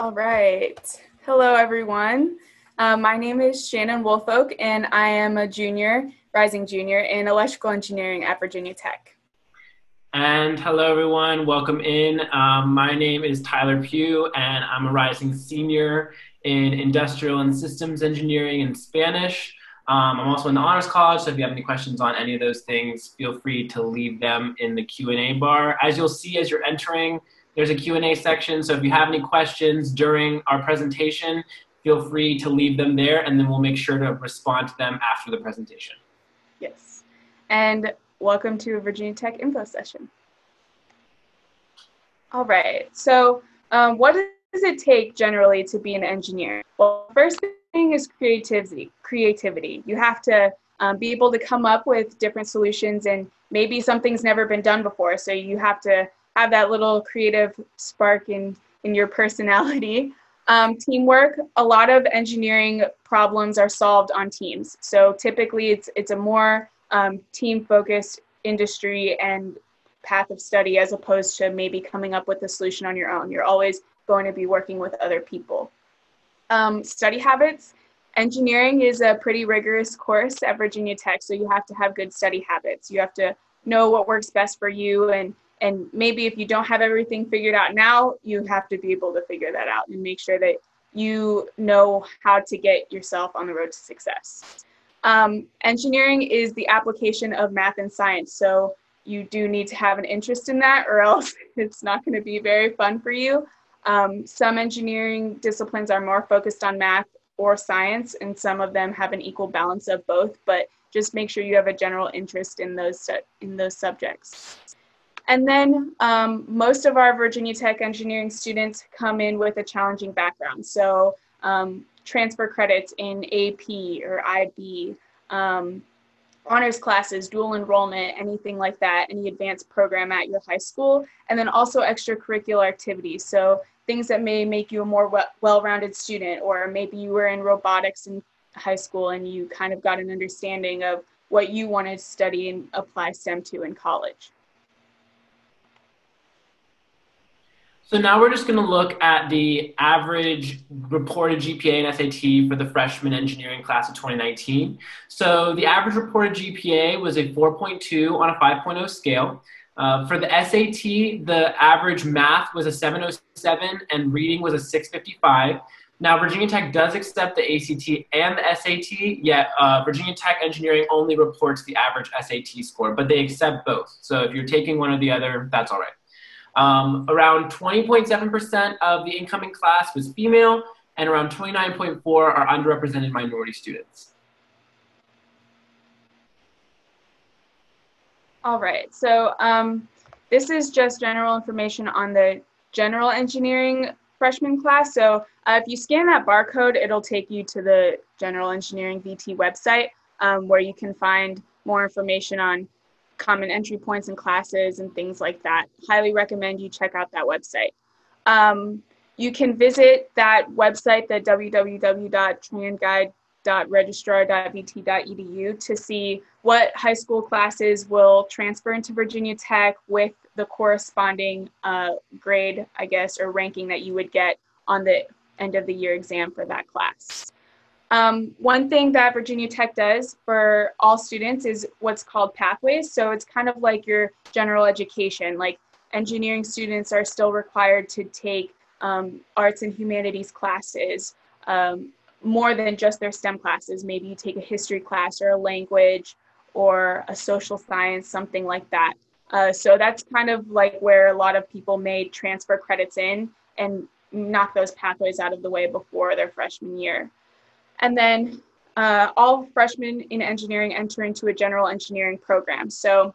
All right. Hello, everyone. Uh, my name is Shannon Wolfolk, and I am a junior, rising junior, in electrical engineering at Virginia Tech. And hello, everyone. Welcome in. Um, my name is Tyler Pugh, and I'm a rising senior in industrial and systems engineering in Spanish. Um, I'm also in the Honors College, so if you have any questions on any of those things, feel free to leave them in the Q&A bar. As you'll see as you're entering, there's a Q&A section, so if you have any questions during our presentation, feel free to leave them there, and then we'll make sure to respond to them after the presentation. Yes. And welcome to a Virginia Tech info session. All right, so um, what does it take generally to be an engineer? Well, first thing is creativity. Creativity. You have to um, be able to come up with different solutions, and maybe something's never been done before, so you have to have that little creative spark in in your personality. Um, teamwork. A lot of engineering problems are solved on teams. So typically, it's it's a more um, team focused industry and path of study as opposed to maybe coming up with a solution on your own. You're always going to be working with other people. Um, study habits. Engineering is a pretty rigorous course at Virginia Tech, so you have to have good study habits. You have to know what works best for you and and maybe if you don't have everything figured out now, you have to be able to figure that out and make sure that you know how to get yourself on the road to success. Um, engineering is the application of math and science. So you do need to have an interest in that or else it's not going to be very fun for you. Um, some engineering disciplines are more focused on math or science, and some of them have an equal balance of both, but just make sure you have a general interest in those, in those subjects. And then um, most of our Virginia Tech engineering students come in with a challenging background. So um, transfer credits in AP or IB, um, honors classes, dual enrollment, anything like that, any advanced program at your high school, and then also extracurricular activities. So things that may make you a more well-rounded student, or maybe you were in robotics in high school and you kind of got an understanding of what you wanted to study and apply STEM to in college. So now we're just going to look at the average reported GPA and SAT for the freshman engineering class of 2019. So the average reported GPA was a 4.2 on a 5.0 scale. Uh, for the SAT, the average math was a 707 and reading was a 655. Now, Virginia Tech does accept the ACT and the SAT, yet uh, Virginia Tech Engineering only reports the average SAT score, but they accept both. So if you're taking one or the other, that's all right. Um, around 20.7% of the incoming class was female, and around 29.4 are underrepresented minority students. All right, so um, this is just general information on the general engineering freshman class. So uh, if you scan that barcode, it'll take you to the general engineering VT website um, where you can find more information on common entry points in classes and things like that. Highly recommend you check out that website. Um, you can visit that website, the www.transguide.registrar.vt.edu to see what high school classes will transfer into Virginia Tech with the corresponding uh, grade, I guess, or ranking that you would get on the end of the year exam for that class. Um, one thing that Virginia Tech does for all students is what's called pathways. So it's kind of like your general education. Like engineering students are still required to take um, arts and humanities classes um, more than just their STEM classes. Maybe you take a history class or a language or a social science, something like that. Uh, so that's kind of like where a lot of people may transfer credits in and knock those pathways out of the way before their freshman year. And then uh, all freshmen in engineering enter into a general engineering program. So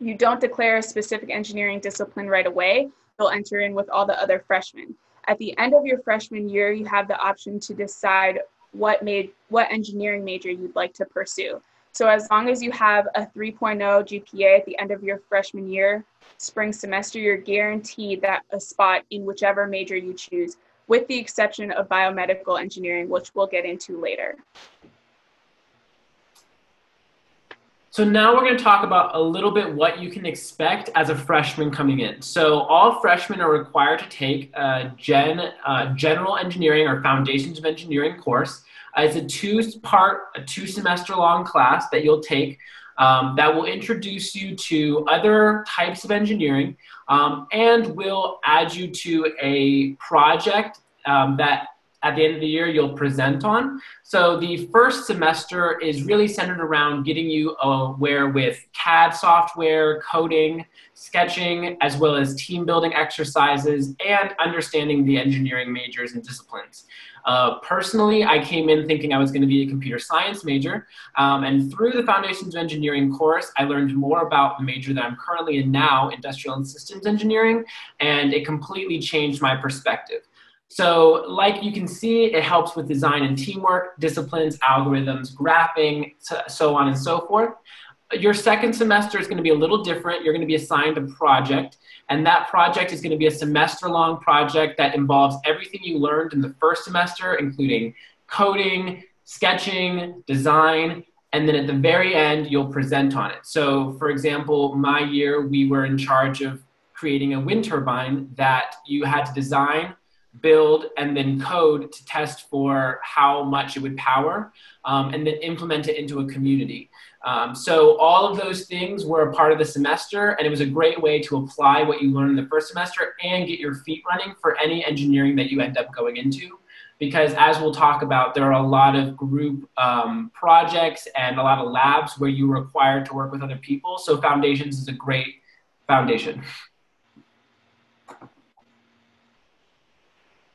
you don't declare a specific engineering discipline right away. You'll enter in with all the other freshmen. At the end of your freshman year, you have the option to decide what made what engineering major you'd like to pursue. So as long as you have a 3.0 GPA at the end of your freshman year, spring semester, you're guaranteed that a spot in whichever major you choose with the exception of biomedical engineering, which we'll get into later. So now we're going to talk about a little bit what you can expect as a freshman coming in. So all freshmen are required to take a gen, uh, general engineering or foundations of engineering course. Uh, it's a two-part, a two-semester-long class that you'll take um, that will introduce you to other types of engineering um, and will add you to a project um, that at the end of the year you'll present on. So the first semester is really centered around getting you aware with CAD software, coding, sketching, as well as team building exercises and understanding the engineering majors and disciplines. Uh, personally, I came in thinking I was going to be a computer science major, um, and through the Foundations of Engineering course, I learned more about the major that I'm currently in now, Industrial and Systems Engineering, and it completely changed my perspective. So like you can see, it helps with design and teamwork, disciplines, algorithms, graphing, so on and so forth. Your second semester is going to be a little different. You're going to be assigned a project, and that project is going to be a semester-long project that involves everything you learned in the first semester, including coding, sketching, design, and then at the very end, you'll present on it. So for example, my year, we were in charge of creating a wind turbine that you had to design, build and then code to test for how much it would power um, and then implement it into a community. Um, so all of those things were a part of the semester and it was a great way to apply what you learned in the first semester and get your feet running for any engineering that you end up going into. Because as we'll talk about, there are a lot of group um, projects and a lot of labs where you're required to work with other people. So Foundations is a great foundation.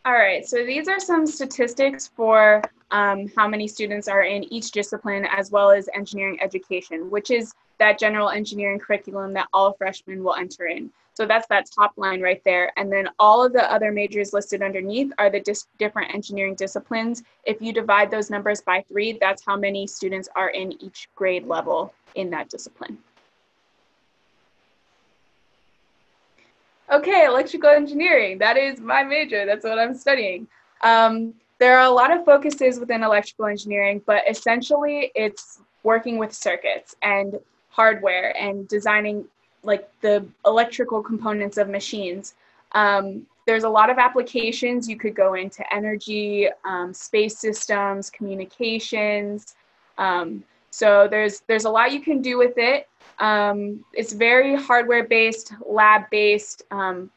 All right, so these are some statistics for um, how many students are in each discipline as well as engineering education, which is that general engineering curriculum that all freshmen will enter in. So that's that top line right there. And then all of the other majors listed underneath are the different engineering disciplines. If you divide those numbers by three, that's how many students are in each grade level in that discipline. Okay, electrical engineering, that is my major, that's what I'm studying. Um, there are a lot of focuses within electrical engineering, but essentially it's working with circuits and hardware and designing like the electrical components of machines. Um, there's a lot of applications. You could go into energy, um, space systems, communications. Um, so there's there's a lot you can do with it. Um, it's very hardware based, lab based. Um,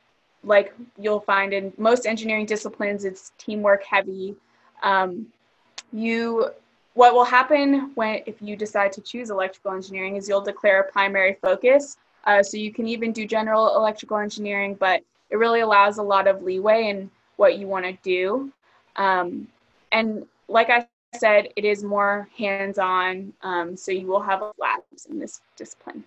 like you'll find in most engineering disciplines, it's teamwork heavy. Um, you, what will happen when if you decide to choose electrical engineering is you'll declare a primary focus. Uh, so you can even do general electrical engineering, but it really allows a lot of leeway in what you want to do. Um, and like I said, it is more hands-on, um, so you will have labs in this discipline.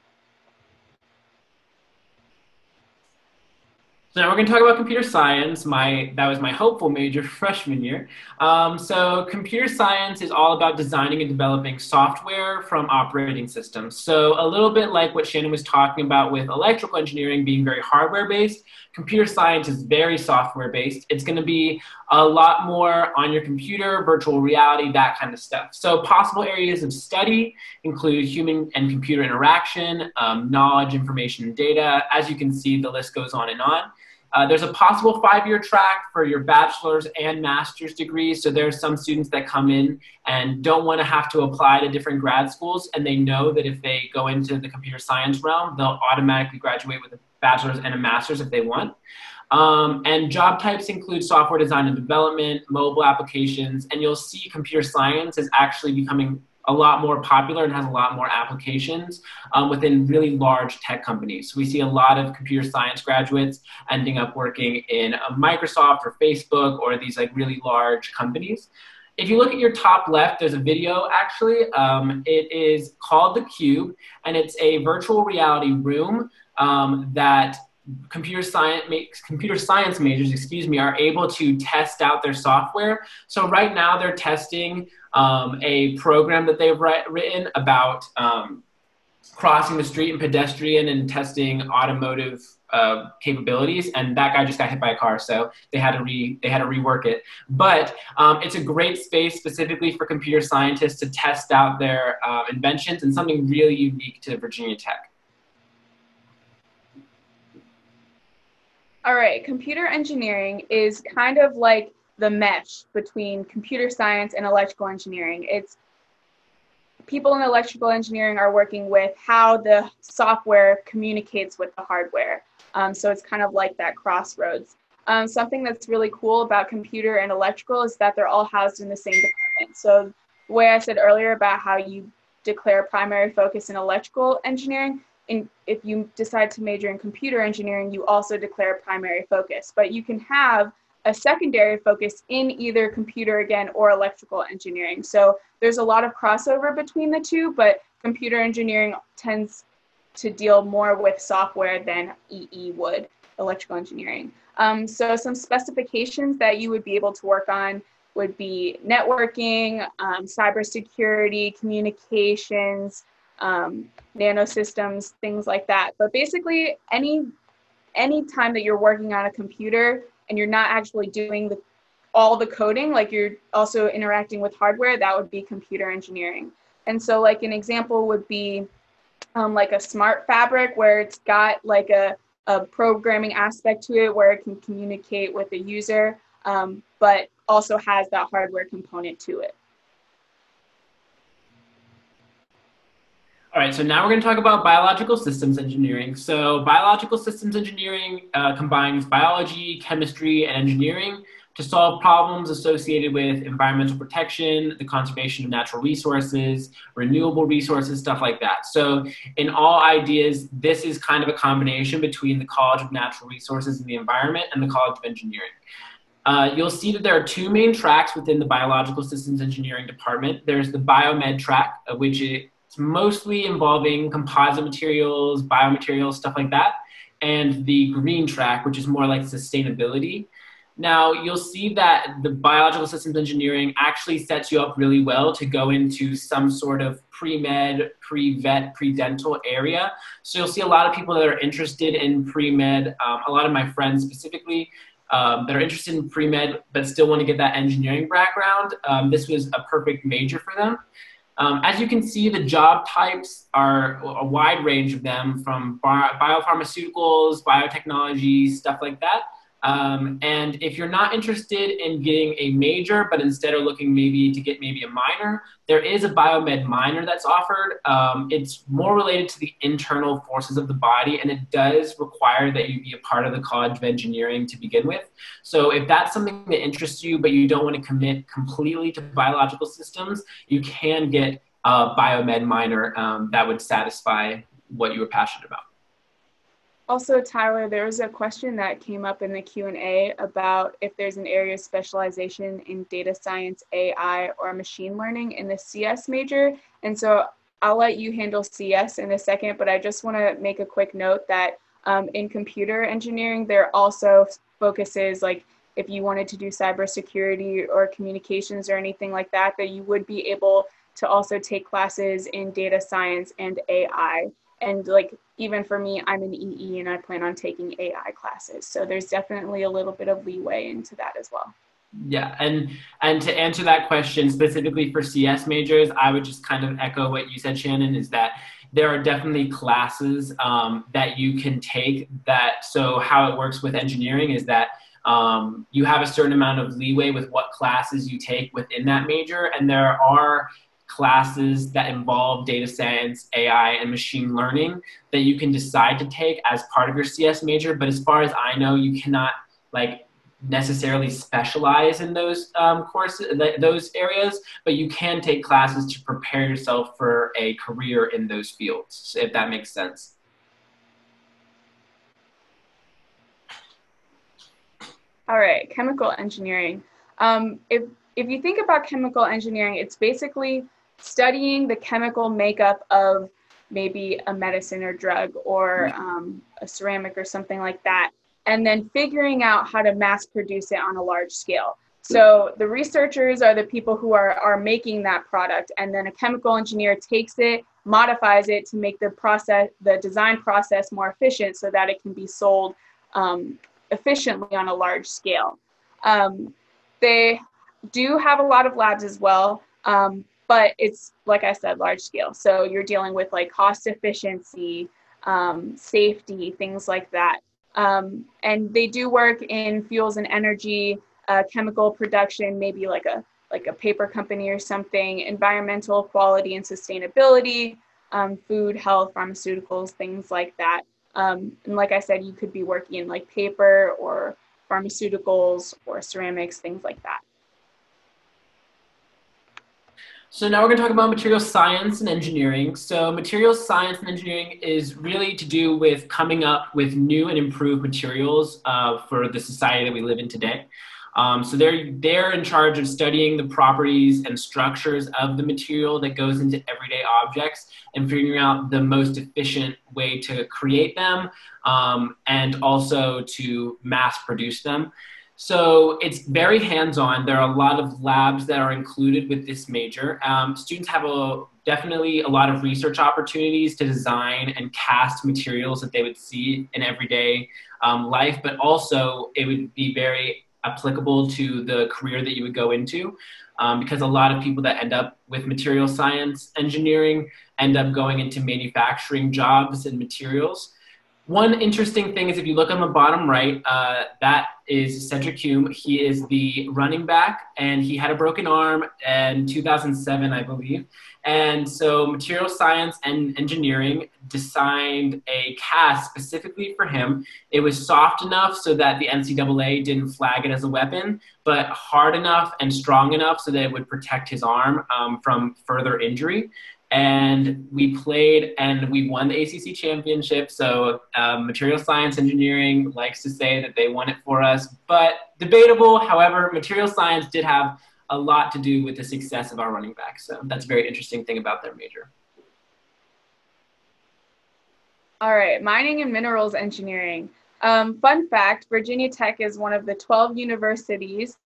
So now we're going to talk about computer science. My that was my hopeful major freshman year. Um, so computer science is all about designing and developing software from operating systems. So a little bit like what Shannon was talking about with electrical engineering being very hardware based, computer science is very software based. It's going to be a lot more on your computer, virtual reality, that kind of stuff. So possible areas of study include human and computer interaction, um, knowledge, information, and data. As you can see, the list goes on and on. Uh, there's a possible five-year track for your bachelor's and master's degrees. So there's some students that come in and don't want to have to apply to different grad schools, and they know that if they go into the computer science realm, they'll automatically graduate with a bachelor's and a master's if they want. Um, and job types include software design and development, mobile applications, and you'll see computer science is actually becoming a lot more popular and has a lot more applications um, within really large tech companies. So we see a lot of computer science graduates ending up working in Microsoft or Facebook or these like really large companies. If you look at your top left, there's a video actually. Um, it is called The Cube, and it's a virtual reality room um, that computer science makes computer science majors excuse me are able to test out their software so right now they're testing um, a program that they've write, written about um, crossing the street and pedestrian and testing automotive uh, capabilities, and that guy just got hit by a car, so they had to re they had to rework it. But um, it's a great space specifically for computer scientists to test out their uh, inventions and something really unique to Virginia Tech. All right, computer engineering is kind of like the mesh between computer science and electrical engineering. It's people in electrical engineering are working with how the software communicates with the hardware. Um, so it's kind of like that crossroads. Um, something that's really cool about computer and electrical is that they're all housed in the same department. So the way I said earlier about how you declare primary focus in electrical engineering, and if you decide to major in computer engineering, you also declare a primary focus. But you can have a secondary focus in either computer again or electrical engineering. So there's a lot of crossover between the two, but computer engineering tends to deal more with software than EE would, electrical engineering. Um, so some specifications that you would be able to work on would be networking, um, cybersecurity, communications, um, nanosystems, things like that. But basically, any any time that you're working on a computer and you're not actually doing the, all the coding, like you're also interacting with hardware, that would be computer engineering. And so, like an example would be um, like a smart fabric where it's got like a, a programming aspect to it where it can communicate with the user, um, but also has that hardware component to it. All right, so now we're going to talk about biological systems engineering. So biological systems engineering uh, combines biology, chemistry, and engineering to solve problems associated with environmental protection, the conservation of natural resources, renewable resources, stuff like that. So in all ideas, this is kind of a combination between the College of Natural Resources and the Environment and the College of Engineering. Uh, you'll see that there are two main tracks within the Biological Systems Engineering department. There's the Biomed track, which it it's mostly involving composite materials, biomaterials, stuff like that, and the green track, which is more like sustainability. Now, you'll see that the biological systems engineering actually sets you up really well to go into some sort of pre-med, pre-vet, pre-dental area. So you'll see a lot of people that are interested in pre-med, um, a lot of my friends specifically, um, that are interested in pre-med but still want to get that engineering background. Um, this was a perfect major for them. Um, as you can see, the job types are a wide range of them from biopharmaceuticals, biotechnology, stuff like that. Um, and if you're not interested in getting a major, but instead are looking maybe to get maybe a minor, there is a biomed minor that's offered. Um, it's more related to the internal forces of the body, and it does require that you be a part of the College of Engineering to begin with. So if that's something that interests you, but you don't want to commit completely to biological systems, you can get a biomed minor um, that would satisfy what you were passionate about. Also, Tyler, there was a question that came up in the Q&A about if there's an area of specialization in data science, AI, or machine learning in the CS major. And so I'll let you handle CS in a second, but I just want to make a quick note that um, in computer engineering, there also focuses like if you wanted to do cybersecurity or communications or anything like that, that you would be able to also take classes in data science and AI and like even for me i'm an ee and i plan on taking ai classes. So there's definitely a little bit of leeway into that as well. Yeah and and to answer that question specifically for cs majors i would just kind of echo what you said shannon is that there are definitely classes um, that you can take that so how it works with engineering is that um, you have a certain amount of leeway with what classes you take within that major. And there are classes that involve data science, AI, and machine learning that you can decide to take as part of your CS major. But as far as I know, you cannot like necessarily specialize in those um, courses, those areas, but you can take classes to prepare yourself for a career in those fields, if that makes sense. All right, chemical engineering. Um, if if you think about chemical engineering, it's basically studying the chemical makeup of maybe a medicine or drug or um, a ceramic or something like that, and then figuring out how to mass produce it on a large scale. So the researchers are the people who are, are making that product, and then a chemical engineer takes it modifies it to make the process, the design process more efficient so that it can be sold um, efficiently on a large scale. Um, they do have a lot of labs as well, um, but it's, like I said, large scale. So you're dealing with like cost efficiency, um, safety, things like that. Um, and they do work in fuels and energy, uh, chemical production, maybe like a like a paper company or something, environmental quality and sustainability, um, food, health, pharmaceuticals, things like that. Um, and like I said, you could be working in like paper or pharmaceuticals or ceramics, things like that. So now we're going to talk about material science and engineering. So material science and engineering is really to do with coming up with new and improved materials uh, for the society that we live in today. Um, so they're they're in charge of studying the properties and structures of the material that goes into everyday objects and figuring out the most efficient way to create them um, and also to mass produce them. So it's very hands-on. There are a lot of labs that are included with this major. Um, students have a, definitely a lot of research opportunities to design and cast materials that they would see in everyday um, life, but also it would be very applicable to the career that you would go into. Um, because a lot of people that end up with material science engineering end up going into manufacturing jobs and materials. One interesting thing is if you look on the bottom right, uh, that is Cedric Hume. He is the running back, and he had a broken arm in 2007, I believe. And so, material science and engineering designed a cast specifically for him. It was soft enough so that the NCAA didn't flag it as a weapon, but hard enough and strong enough so that it would protect his arm um, from further injury and we played and we won the ACC championship. So, um, material science engineering likes to say that they won it for us, but debatable. However, material science did have a lot to do with the success of our running back. So, that's a very interesting thing about their major. All right, mining and minerals engineering. Um, fun fact Virginia Tech is one of the 12 universities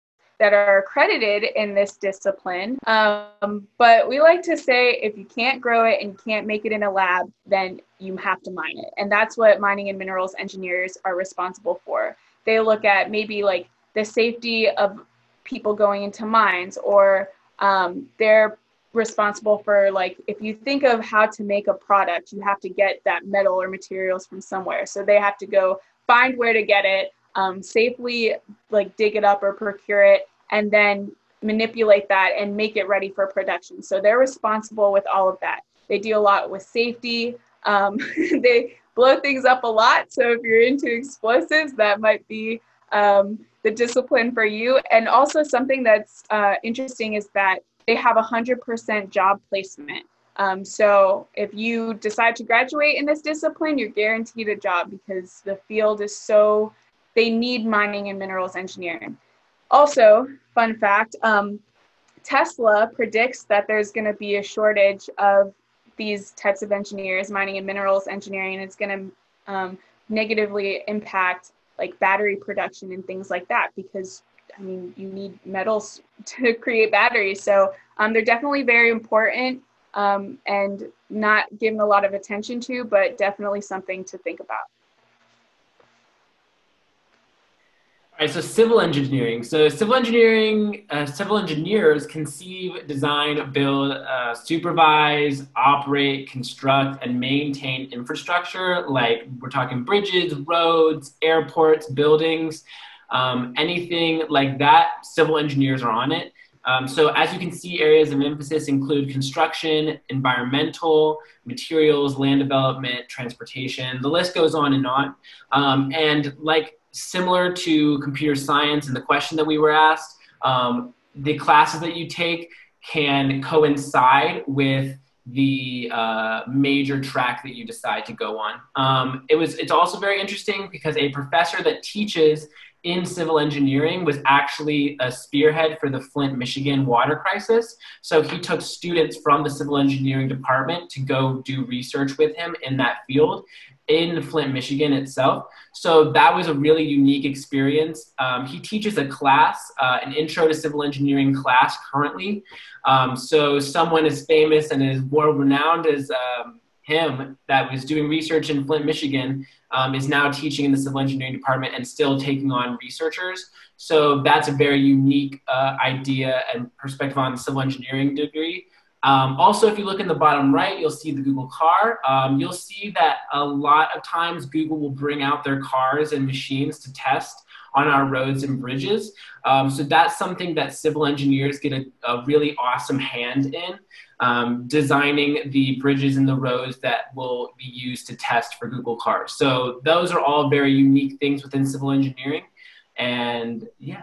that are accredited in this discipline. Um, but we like to say if you can't grow it and can't make it in a lab, then you have to mine it. And that's what mining and minerals engineers are responsible for. They look at maybe like the safety of people going into mines or um, they're responsible for like if you think of how to make a product you have to get that metal or materials from somewhere so they have to go find where to get it um, safely like dig it up or procure it and then manipulate that and make it ready for production. So they're responsible with all of that. They do a lot with safety. Um, they blow things up a lot. So if you're into explosives, that might be um, the discipline for you. And also something that's uh, interesting is that they have 100% job placement. Um, so if you decide to graduate in this discipline, you're guaranteed a job because the field is so, they need mining and minerals engineering. Also, fun fact um, Tesla predicts that there's going to be a shortage of these types of engineers, mining and minerals engineering, and it's going to um, negatively impact like battery production and things like that because I mean you need metals to create batteries. So um, they're definitely very important um, and not given a lot of attention to, but definitely something to think about. Right, so civil engineering. So civil engineering, uh, civil engineers conceive, design, build, uh, supervise, operate, construct, and maintain infrastructure. Like we're talking bridges, roads, airports, buildings, um, anything like that. Civil engineers are on it. Um, so as you can see, areas of emphasis include construction, environmental, materials, land development, transportation. The list goes on and on. Um, and like similar to computer science and the question that we were asked, um, the classes that you take can coincide with the uh, major track that you decide to go on. Um, it was. It's also very interesting because a professor that teaches in civil engineering was actually a spearhead for the Flint, Michigan water crisis. So he took students from the civil engineering department to go do research with him in that field in Flint, Michigan itself. So that was a really unique experience. Um, he teaches a class, uh, an intro to civil engineering class currently. Um, so someone as famous and as world renowned as um, him that was doing research in Flint, Michigan, um, is now teaching in the civil engineering department and still taking on researchers. So that's a very unique uh, idea and perspective on the civil engineering degree. Um, also, if you look in the bottom right, you'll see the Google car. Um, you'll see that a lot of times Google will bring out their cars and machines to test on our roads and bridges. Um, so that's something that civil engineers get a, a really awesome hand in, um, designing the bridges and the roads that will be used to test for Google cars. So those are all very unique things within civil engineering. And yeah.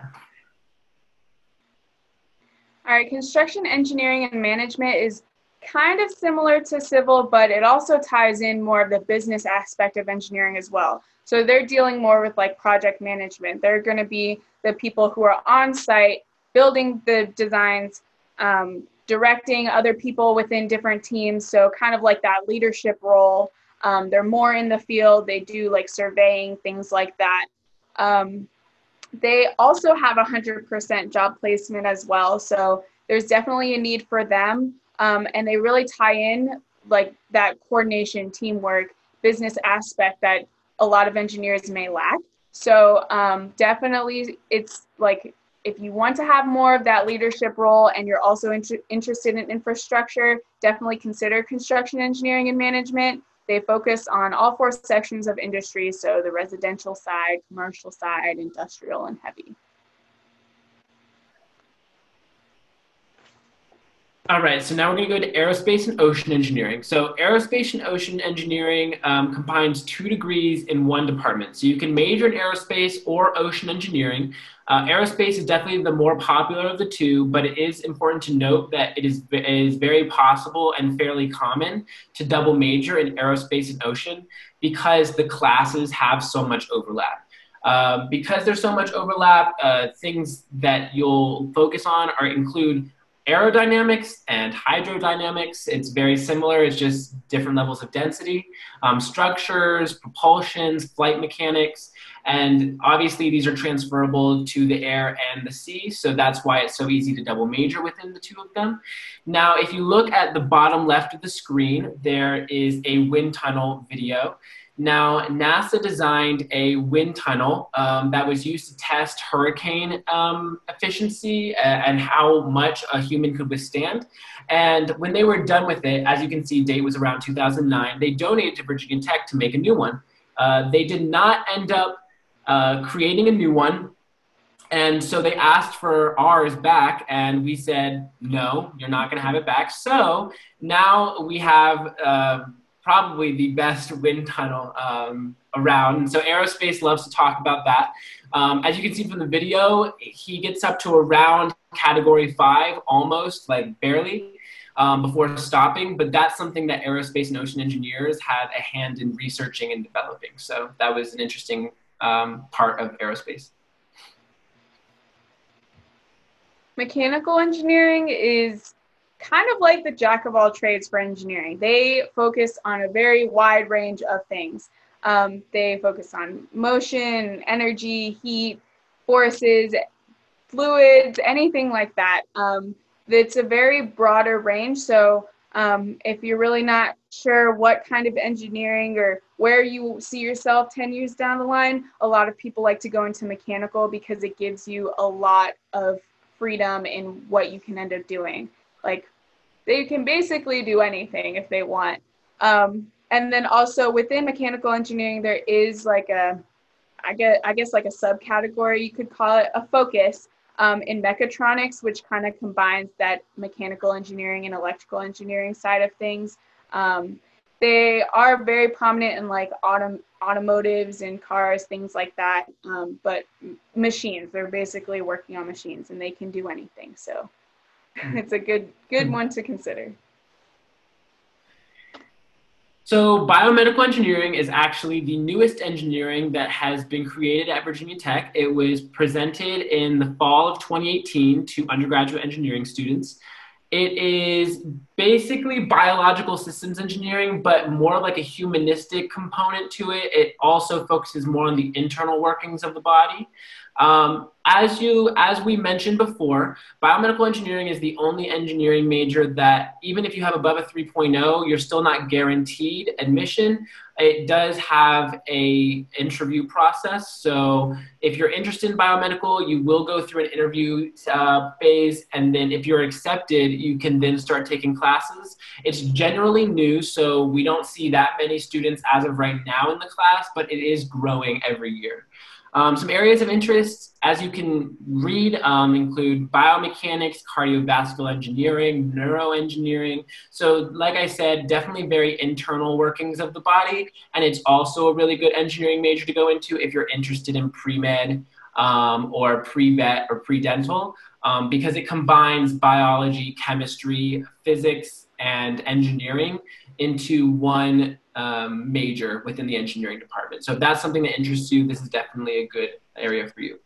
All right, construction engineering and management is kind of similar to civil, but it also ties in more of the business aspect of engineering as well. So they're dealing more with like project management. They're going to be the people who are on site building the designs, um, directing other people within different teams. So kind of like that leadership role. Um, they're more in the field. They do like surveying, things like that. Um, they also have 100% job placement as well. So there's definitely a need for them. Um, and they really tie in like that coordination, teamwork, business aspect that a lot of engineers may lack. So um, definitely, it's like if you want to have more of that leadership role and you're also inter- interested in infrastructure, definitely consider construction engineering and management. They focus on all four sections of industry, so the residential side, commercial side, industrial, and heavy. All right, so now we're going to go to aerospace and ocean engineering. So aerospace and ocean engineering um, combines two degrees in one department. So you can major in aerospace or ocean engineering. Uh, aerospace is definitely the more popular of the two, but it is important to note that it is, it is very possible and fairly common to double major in aerospace and ocean because the classes have so much overlap. Uh, because there's so much overlap, uh, things that you'll focus on are include aerodynamics and hydrodynamics. It's very similar, it's just different levels of density. Um, structures, propulsions, flight mechanics, and obviously these are transferable to the air and the sea, so that's why it's so easy to double major within the two of them. Now, if you look at the bottom left of the screen, there is a wind tunnel video. Now, NASA designed a wind tunnel um, that was used to test hurricane um, efficiency and how much a human could withstand. And when they were done with it, as you can see, date was around 2009, they donated to Virginia Tech to make a new one. Uh, they did not end up uh, creating a new one. And so they asked for ours back, and we said, no, you're not going to have it back. So now we have. Uh, probably the best wind tunnel um, around. And so aerospace loves to talk about that. Um, as you can see from the video, he gets up to around category five, almost like barely. Um, before stopping, but that's something that aerospace and ocean engineers had a hand in researching and developing. So that was an interesting um, part of aerospace. Mechanical engineering is kind of like the jack of all trades for engineering. They focus on a very wide range of things. Um, they focus on motion, energy, heat, forces, fluids, anything like that. Um, it's a very broader range. So um, if you're really not sure what kind of engineering or where you see yourself 10 years down the line, a lot of people like to go into mechanical because it gives you a lot of freedom in what you can end up doing like they can basically do anything if they want. Um, and then also within mechanical engineering, there is like a, I guess, I guess like a subcategory, you could call it a focus um, in mechatronics, which kind of combines that mechanical engineering and electrical engineering side of things. Um, they are very prominent in like autom- automotives and cars, things like that. Um, but machines, they're basically working on machines and they can do anything. So it's a good good hmm. one to consider. So, biomedical engineering is actually the newest engineering that has been created at Virginia Tech. It was presented in the fall of 2018 to undergraduate engineering students. It is basically biological systems engineering, but more like a humanistic component to it. It also focuses more on the internal workings of the body. Um, as you, as we mentioned before, biomedical engineering is the only engineering major that, even if you have above a 3.0, you're still not guaranteed admission. It does have a interview process. So if you're interested in biomedical, you will go through an interview uh, phase, and then if you're accepted, you can then start taking classes. It's generally new, so we don't see that many students as of right now in the class, but it is growing every year. Um, some areas of interest, as you can read, um, include biomechanics, cardiovascular engineering, neuroengineering. So, like I said, definitely very internal workings of the body. And it's also a really good engineering major to go into if you're interested in pre med um, or pre vet or pre dental, um, because it combines biology, chemistry, physics, and engineering into one um, major within the engineering department. So if that's something that interests you, this is definitely a good area for you.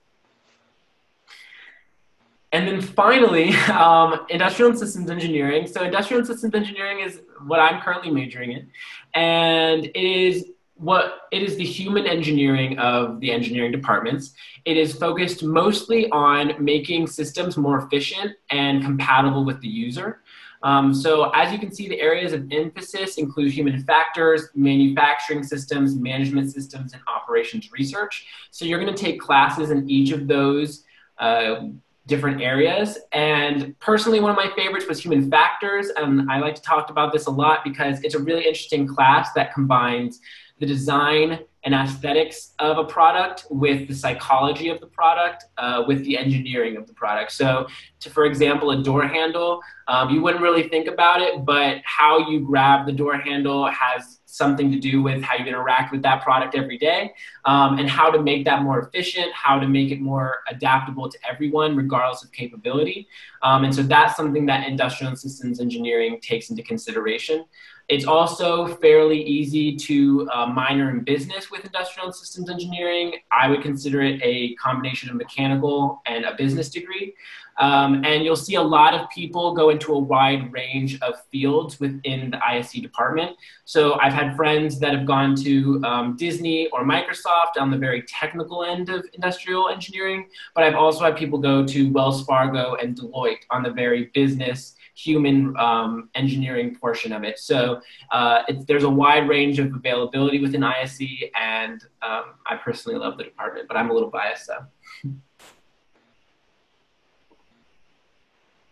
And then finally, um, industrial and systems engineering. So industrial and systems engineering is what I'm currently majoring in, and it is what it is the human engineering of the engineering departments. It is focused mostly on making systems more efficient and compatible with the user. Um, so as you can see, the areas of emphasis include human factors, manufacturing systems, management systems, and operations research. So you're going to take classes in each of those uh, different areas. And personally, one of my favorites was human factors. And I like to talk about this a lot because it's a really interesting class that combines the design and aesthetics of a product with the psychology of the product, uh, with the engineering of the product. So, to, for example, a door handle, um, you wouldn't really think about it, but how you grab the door handle has something to do with how you interact with that product every day um, and how to make that more efficient, how to make it more adaptable to everyone, regardless of capability. Um, and so, that's something that industrial systems engineering takes into consideration. It's also fairly easy to uh, minor in business with industrial and systems engineering. I would consider it a combination of mechanical and a business degree. Um, and you'll see a lot of people go into a wide range of fields within the ISE department. So I've had friends that have gone to um, Disney or Microsoft on the very technical end of industrial engineering, but I've also had people go to Wells Fargo and Deloitte on the very business human um, engineering portion of it. So uh, there's a wide range of availability within ISE, and um, I personally love the department, but I'm a little biased, so.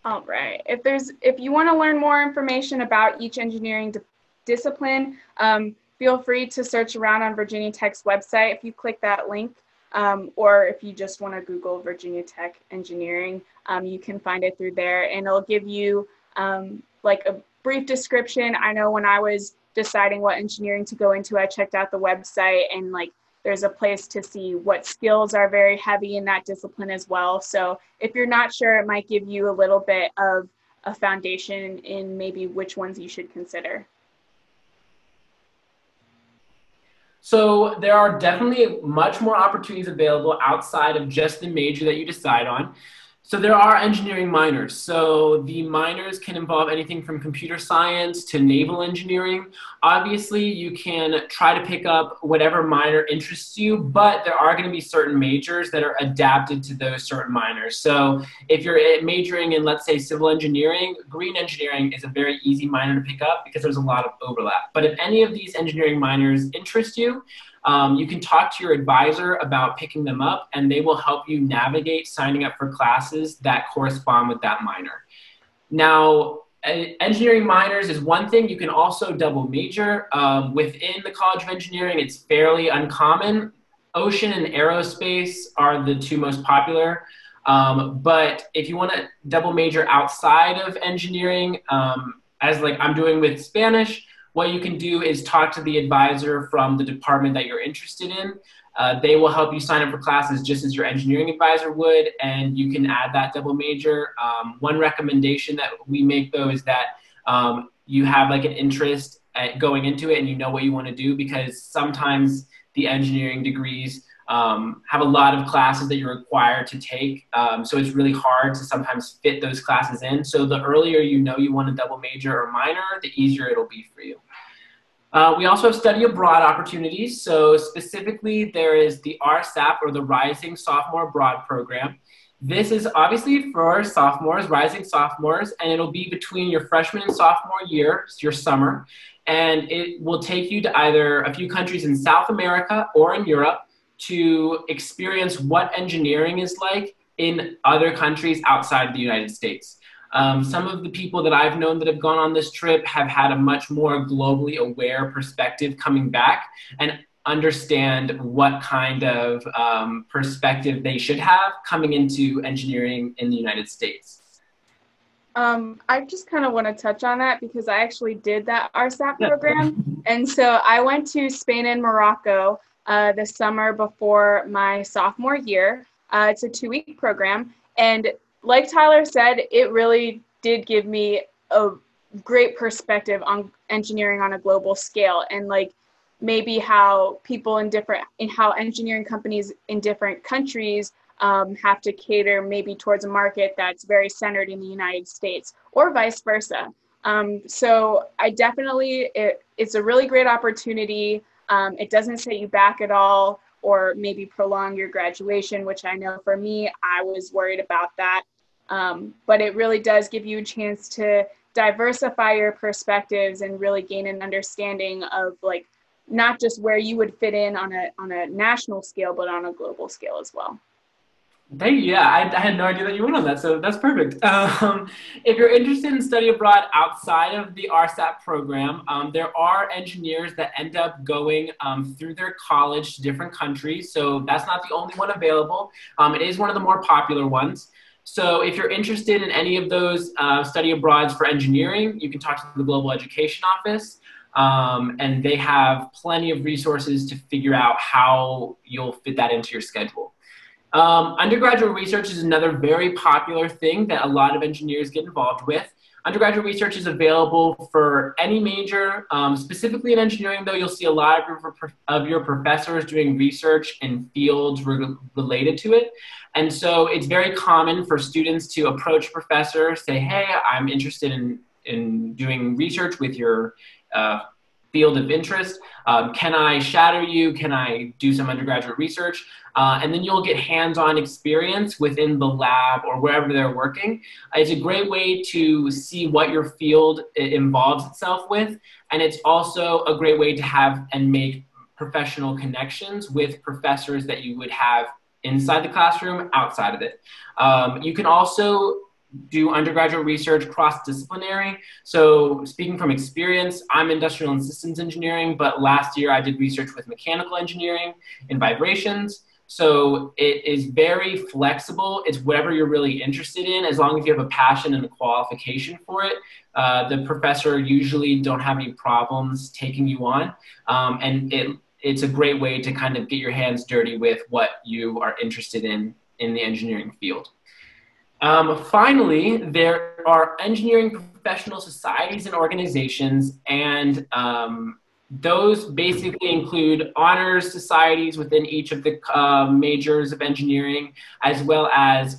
All right. If there's, if you want to learn more information about each engineering di discipline, um, feel free to search around on Virginia Tech's website. If you click that link, um, or if you just want to Google Virginia Tech Engineering, um, you can find it through there and it'll give you um, like a brief description. I know when I was deciding what engineering to go into, I checked out the website and like there's a place to see what skills are very heavy in that discipline as well. So if you're not sure, it might give you a little bit of a foundation in maybe which ones you should consider. So there are definitely much more opportunities available outside of just the major that you decide on. So there are engineering minors. So the minors can involve anything from computer science to naval engineering. Obviously, you can try to pick up whatever minor interests you, but there are going to be certain majors that are adapted to those certain minors. So if you're eh, majoring in, let's say, civil engineering, green engineering is a very easy minor to pick up because there's a lot of overlap. But if any of these engineering minors interest you, um, you can talk to your advisor about picking them up, and they will help you navigate signing up for classes that correspond with that minor. Now, engineering minors is one thing. You can also double major. Um, within the College of Engineering, it's fairly uncommon. Ocean and aerospace are the two most popular. Um, but if you want to double major outside of engineering, um, as like I'm doing with Spanish, what you can do is talk to the advisor from the department that you're interested in. Uh, they will help you sign up for classes just as your engineering advisor would, and you can add that double major. Um, one recommendation that we make though is that um, you have like an interest uh, going into it and you know what you want to do because sometimes the engineering degrees um, have a lot of classes that you're required to take. Um, so it's really hard to sometimes fit those classes in. So the earlier you know you want a double major or minor, the easier it'll be for you. Uh, we also have study abroad opportunities. So specifically, there is the RSAP or the Rising Sophomore Abroad Program. This is obviously for sophomores, rising sophomores, and it'll be between your freshman and sophomore year, your summer, and it will take you to either a few countries in South America or in Europe to experience what engineering is like in other countries outside the United States. Um, some of the people that I've known that have gone on this trip have had a much more globally aware perspective coming back and understand what kind of um, perspective they should have coming into engineering in the United States. Um, I just kind of want to touch on that because I actually did that RSAP program. And so I went to Spain and Morocco uh, the summer before my sophomore year. Uh, it's a two week program. And like Tyler said, it really did give me a great perspective on engineering on a global scale and like maybe how people in different in how engineering companies in different countries um, have to cater maybe towards a market that's very centered in the United States or vice versa. Um, so I definitely it, it's a really great opportunity. Um, it doesn't set you back at all or maybe prolong your graduation, which I know for me, I was worried about that. Um, but it really does give you a chance to diversify your perspectives and really gain an understanding of like not just where you would fit in on a on a national scale, but on a global scale as well. Hey, yeah, I, I, had no idea that you went on that, so that's perfect. Um, if you're interested in study abroad outside of the RSAP program, um, there are engineers that end up going um, through their college to different countries, so that's not the only one available. Um, it is one of the more popular ones. So if you're interested in any of those uh, study abroads for engineering, you can talk to the Global Education Office. Um, and they have plenty of resources to figure out how you'll fit that into your schedule. Um, undergraduate research is another very popular thing that a lot of engineers get involved with. Undergraduate research is available for any major. Um, specifically in engineering, though, you'll see a lot of your, of your professors doing research in fields re related to it. And so it's very common for students to approach professors, say, hey, I'm interested in, in doing research with your uh, field of interest. Um, can I shadow you? Can I do some undergraduate research? Uh, and then you'll get hands-on experience within the lab or wherever they're working. It's a great way to see what your field involves itself with, and it's also a great way to have and make professional connections with professors that you would have inside the classroom, outside of it. Um, you can also do undergraduate research cross-disciplinary. So speaking from experience, I'm industrial and systems engineering, but last year I did research with mechanical engineering and vibrations. So it is very flexible. It's whatever you're really interested in, as long as you have a passion and a qualification for it. Uh, the professor usually don't have any problems taking you on, um, and it it's a great way to kind of get your hands dirty with what you are interested in in the engineering field. Um, finally, there are engineering professional societies and organizations, and um, those basically include honors societies within each of the uh, majors of engineering, as well as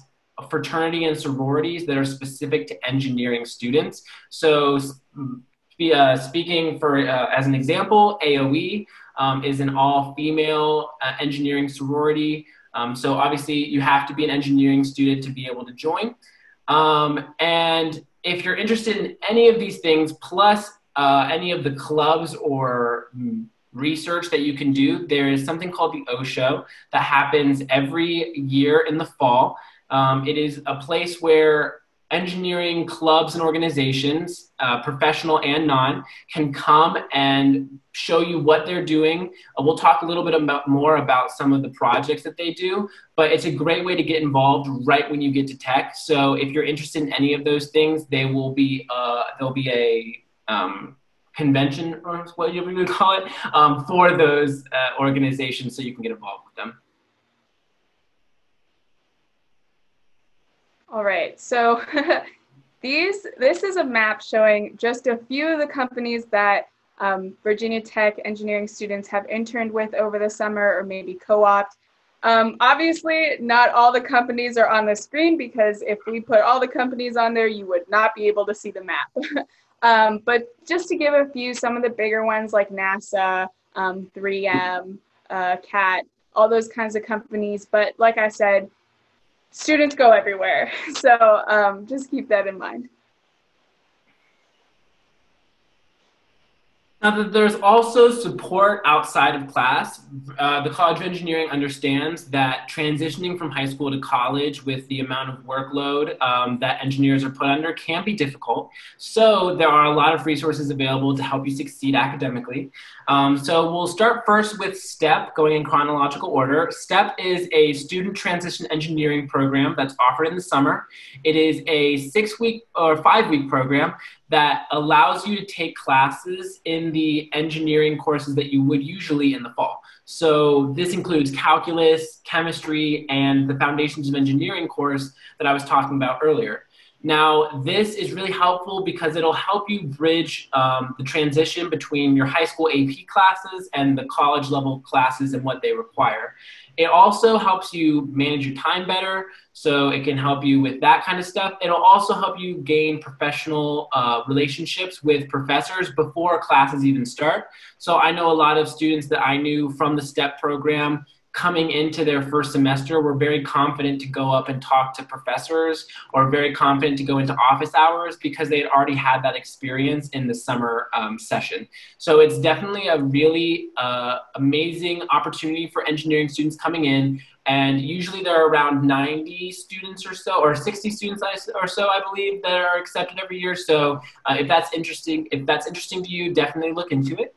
fraternity and sororities that are specific to engineering students. So, uh, speaking for uh, as an example, AOE um, is an all-female uh, engineering sorority. Um, so obviously you have to be an engineering student to be able to join. Um, and if you're interested in any of these things, plus uh, any of the clubs or research that you can do, there is something called the O Show that happens every year in the fall. Um, it is a place where engineering clubs and organizations, uh, professional and non, can come and show you what they're doing. Uh, we'll talk a little bit about more about some of the projects that they do, but it's a great way to get involved right when you get to tech. So if you're interested in any of those things, they will be uh, there'll be a um, convention or what you would call it um, for those uh, organizations, so you can get involved with them. All right, so these this is a map showing just a few of the companies that um, Virginia Tech engineering students have interned with over the summer or maybe co-opt. Um, obviously, not all the companies are on the screen because if we put all the companies on there, you would not be able to see the map. um, but just to give a few, some of the bigger ones like NASA, 3M, um, uh, CAT, all those kinds of companies. But like I said, students go everywhere. So um, just keep that in mind. Now that there's also support outside of class, uh, the College of Engineering understands that transitioning from high school to college with the amount of workload um, that engineers are put under can be difficult. So there are a lot of resources available to help you succeed academically. Um, so we'll start first with STEP, going in chronological order. STEP is a student transition engineering program that's offered in the summer. It is a six week or five week program that allows you to take classes in the engineering courses that you would usually in the fall. So this includes calculus, chemistry, and the foundations of engineering course that I was talking about earlier. Now, this is really helpful because it'll help you bridge um, the transition between your high school AP classes and the college level classes and what they require. It also helps you manage your time better, so it can help you with that kind of stuff. It'll also help you gain professional uh, relationships with professors before classes even start. So I know a lot of students that I knew from the STEP program coming into their first semester were very confident to go up and talk to professors or very confident to go into office hours because they had already had that experience in the summer um, session. So it's definitely a really uh, amazing opportunity for engineering students coming in. And usually there are around 90 students or so, or 60 students or so, I believe, that are accepted every year. So uh, if that's interesting, if that's interesting to you, definitely look into it.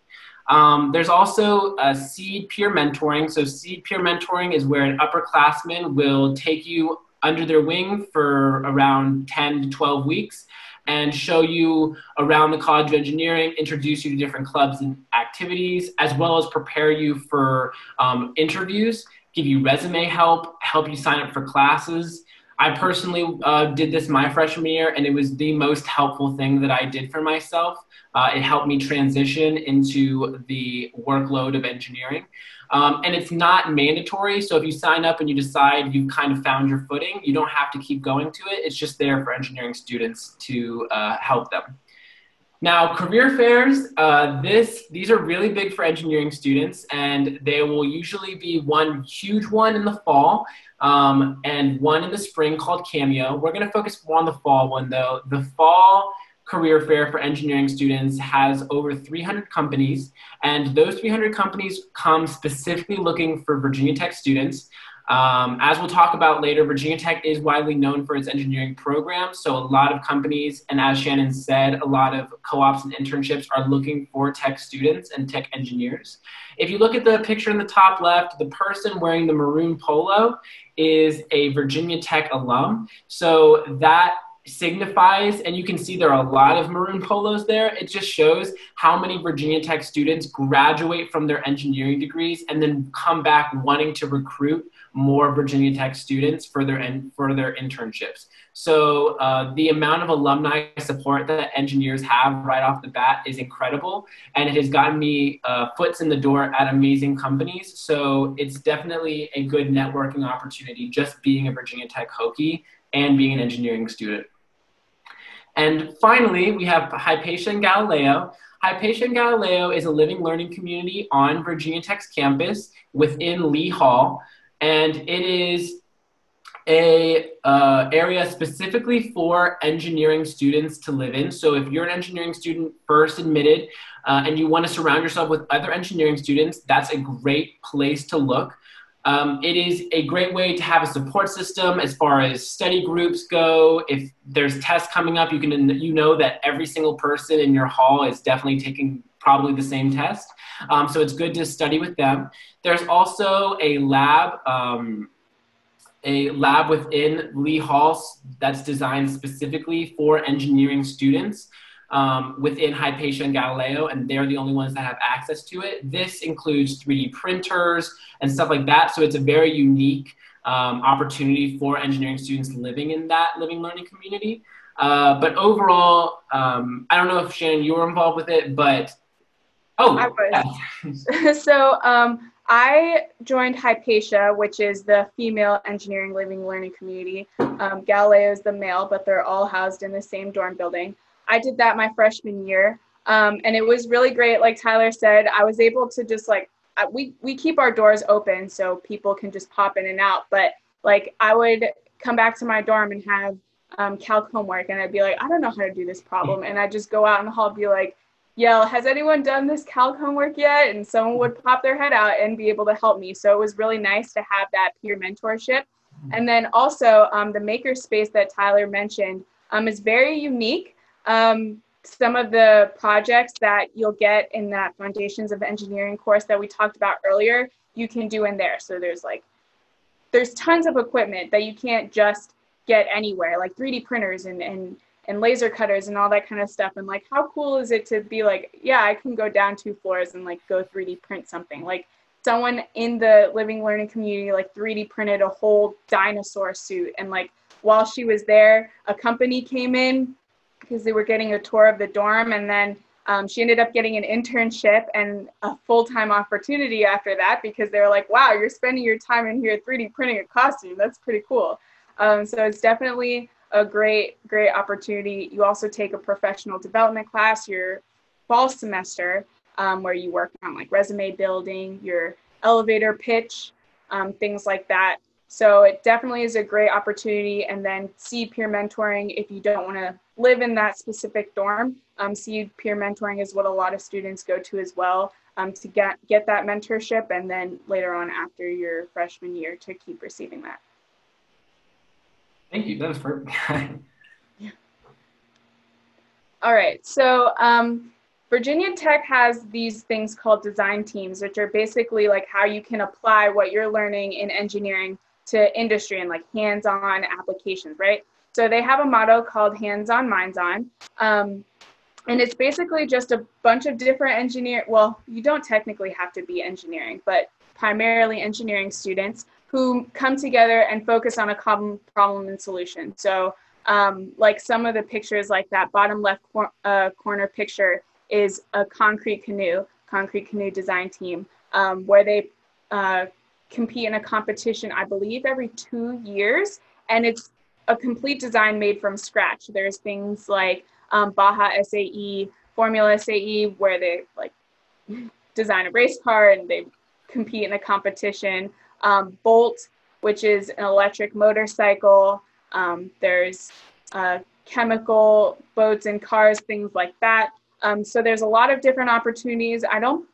Um, there's also a CEED peer mentoring. So CEED peer mentoring is where an upperclassman will take you under their wing for around 10 to 12 weeks and show you around the College of Engineering, introduce you to different clubs and activities, as well as prepare you for um, interviews, give you resume help, help you sign up for classes. I personally uh, did this my freshman year, and it was the most helpful thing that I did for myself. Uh, it helped me transition into the workload of engineering. Um, and it's not mandatory. So if you sign up and you decide you've kind of found your footing, you don't have to keep going to it. It's just there for engineering students to uh, help them. Now, career fairs, uh, this, these are really big for engineering students, and they will usually be one huge one in the fall um, and one in the spring called Cameo. We're going to focus more on the fall one, though. The fall career fair for engineering students has over 300 companies, and those 300 companies come specifically looking for Virginia Tech students. Um, as we'll talk about later, Virginia Tech is widely known for its engineering programs. So, a lot of companies, and as Shannon said, a lot of co ops and internships are looking for tech students and tech engineers. If you look at the picture in the top left, the person wearing the maroon polo is a Virginia Tech alum. So, that signifies, and you can see there are a lot of maroon polos there. It just shows how many Virginia Tech students graduate from their engineering degrees and then come back wanting to recruit more Virginia Tech students for their, for their internships. So uh, the amount of alumni support that engineers have right off the bat is incredible, and it has gotten me uh, foots in the door at amazing companies. So it's definitely a good networking opportunity just being a Virginia Tech Hokie and being an engineering student. And finally, we have Hypatia and Galileo. Hypatia and Galileo is a living learning community on Virginia Tech's campus within Lee Hall. And it is a uh, area specifically for engineering students to live in. So if you're an engineering student first admitted uh, and you want to surround yourself with other engineering students, that's a great place to look. Um, it is a great way to have a support system as far as study groups go. If there's tests coming up, you can you know that every single person in your hall is definitely taking probably the same test. Um, so it's good to study with them. There's also a lab. Um, a lab within Lee Hall that's designed specifically for engineering students um, within Hypatia and Galileo, and they're the only ones that have access to it. This includes 3D printers and stuff like that. So it's a very unique um, opportunity for engineering students living in that living learning community. Uh, but overall, um, I don't know if Shannon, you were involved with it, but Oh, I was. so um, I joined Hypatia, which is the female engineering living learning community. Um, Galileo is the male, but they're all housed in the same dorm building. I did that my freshman year, um, and it was really great. Like Tyler said, I was able to just like we we keep our doors open so people can just pop in and out. But like I would come back to my dorm and have um, calc homework, and I'd be like, I don't know how to do this problem, and I'd just go out in the hall, and be like yell, Has anyone done this calc homework yet? And someone would pop their head out and be able to help me. So it was really nice to have that peer mentorship. And then also um, the makerspace that Tyler mentioned um, is very unique. Um, some of the projects that you'll get in that Foundations of Engineering course that we talked about earlier, you can do in there. So there's like, there's tons of equipment that you can't just get anywhere, like 3D printers and, and and laser cutters and all that kind of stuff. And like, how cool is it to be like, yeah, I can go down two floors and like go 3D print something. Like someone in the living learning community like 3D printed a whole dinosaur suit. And like while she was there, a company came in because they were getting a tour of the dorm and then um, she ended up getting an internship and a full-time opportunity after that because they were like, wow, you're spending your time in here 3D printing a costume. That's pretty cool. Um, so it's definitely a great, great opportunity. You also take a professional development class your fall semester um, where you work on like resume building, your elevator pitch, um, things like that. So it definitely is a great opportunity. And then CEED peer mentoring if you don't want to live in that specific dorm. Um, CEED peer mentoring is what a lot of students go to as well um, to get, get that mentorship and then later on after your freshman year to keep receiving that. Thank you. That was perfect. yeah. All right. So um, Virginia Tech has these things called design teams, which are basically like how you can apply what you're learning in engineering to industry and like hands-on applications, right? So they have a motto called "Hands on, Minds on," um, and it's basically just a bunch of different engineer. Well, you don't technically have to be engineering, but primarily engineering students who come together and focus on a common problem and solution. So, um, like some of the pictures, like that bottom left cor- uh, corner picture, is a concrete canoe, concrete canoe design team, um, where they uh, compete in a competition, I believe, every two years, and it's a complete design made from scratch. There's things like um, Baja SAE, Formula SAE, where they like design a race car and they compete in a competition um, Bolt, which is an electric motorcycle. Um, there's uh, chemical boats and cars, things like that. Um, so there's a lot of different opportunities. I don't,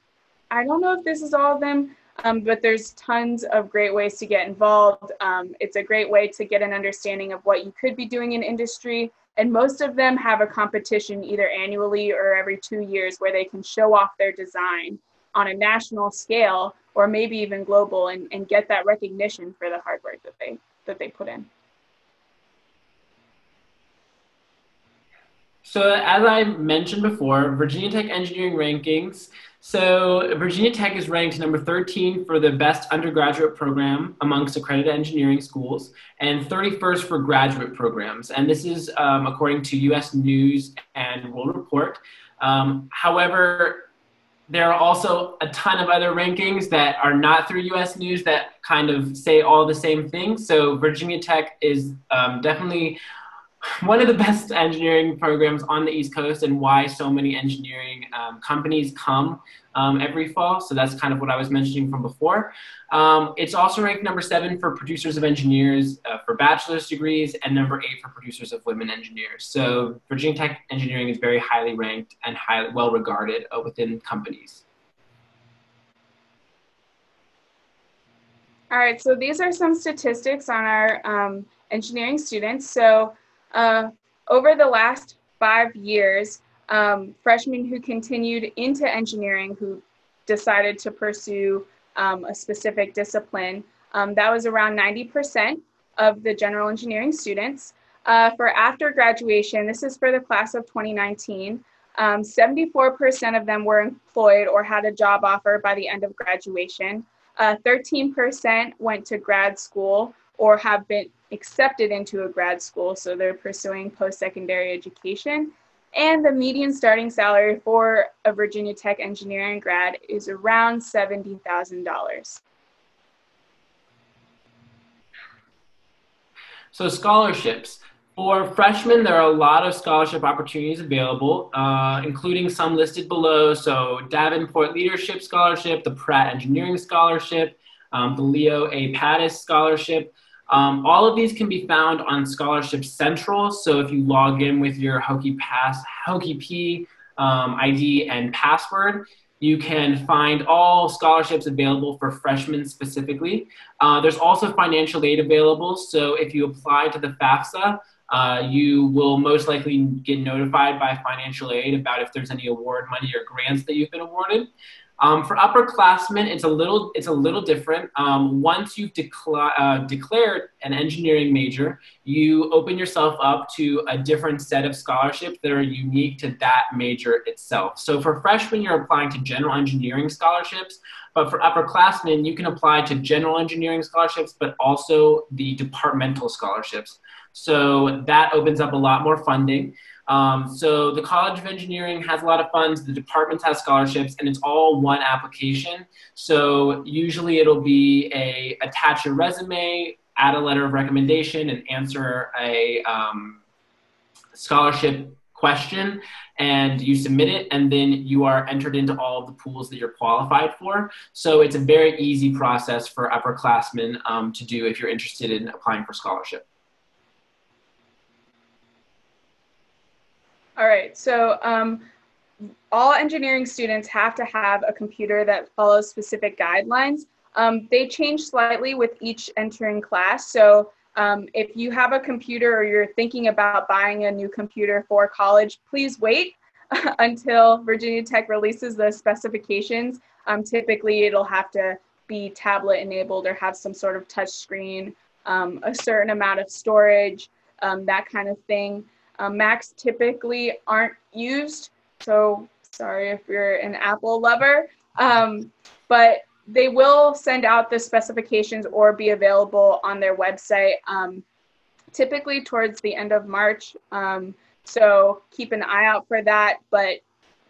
I don't know if this is all of them, um, but there's tons of great ways to get involved. Um, it's a great way to get an understanding of what you could be doing in industry. And most of them have a competition either annually or every two years where they can show off their design on a national scale or maybe even global and, and get that recognition for the hard work that they that they put in. So as I mentioned before, Virginia Tech engineering rankings. So Virginia Tech is ranked number 13 for the best undergraduate program amongst accredited engineering schools and 31st for graduate programs. And this is um, according to US News and World Report. Um, however, there are also a ton of other rankings that are not through US News that kind of say all the same things. So Virginia Tech is um, definitely one of the best engineering programs on the East Coast and why so many engineering um, companies come um, every fall. So that's kind of what I was mentioning from before. Um, it's also ranked number seven for producers of engineers uh, for bachelor's degrees and number eight for producers of women engineers. So Virginia Tech engineering is very highly ranked and highly well regarded uh, within companies. All right, so these are some statistics on our um, engineering students. So uh, over the last five years, um, freshmen who continued into engineering who decided to pursue um, a specific discipline, um, that was around 90% of the general engineering students. Uh, for after graduation, this is for the class of 2019, 74% um, of them were employed or had a job offer by the end of graduation. Uh, 13% went to grad school or have been accepted into a grad school, so they're pursuing post secondary education. And the median starting salary for a Virginia Tech engineering grad is around $70,000. So scholarships. For freshmen, there are a lot of scholarship opportunities available, uh, including some listed below. So Davenport Leadership Scholarship, the Pratt Engineering Scholarship, um, the Leo A. Pattis Scholarship. Um, all of these can be found on Scholarship Central. So if you log in with your Hokie Pass, Hokie P um, ID and password, you can find all scholarships available for freshmen specifically. Uh, there's also financial aid available. So if you apply to the FAFSA, uh, you will most likely get notified by financial aid about if there's any award money or grants that you've been awarded. Um, for upperclassmen, it's a little it's a little different. Um, once you've decla- uh, declared an engineering major, you open yourself up to a different set of scholarships that are unique to that major itself. So for freshmen, you're applying to general engineering scholarships, but for upperclassmen, you can apply to general engineering scholarships, but also the departmental scholarships. So that opens up a lot more funding. Um, so the College of Engineering has a lot of funds, the departments have scholarships, and it's all one application. So usually it'll be a attach a resume, add a letter of recommendation, and answer a um, scholarship question and you submit it and then you are entered into all of the pools that you're qualified for so it's a very easy process for upperclassmen um, to do if you're interested in applying for scholarship All right, so um, all engineering students have to have a computer that follows specific guidelines. Um, they change slightly with each entering class. So um, if you have a computer or you're thinking about buying a new computer for college, please wait until Virginia Tech releases the specifications. Um, typically, it'll have to be tablet enabled or have some sort of touch screen, um, a certain amount of storage, um, that kind of thing. Um, Macs typically aren't used, so sorry if you're an Apple lover, um, but they will send out the specifications or be available on their website um, typically towards the end of March. Um, so keep an eye out for that, but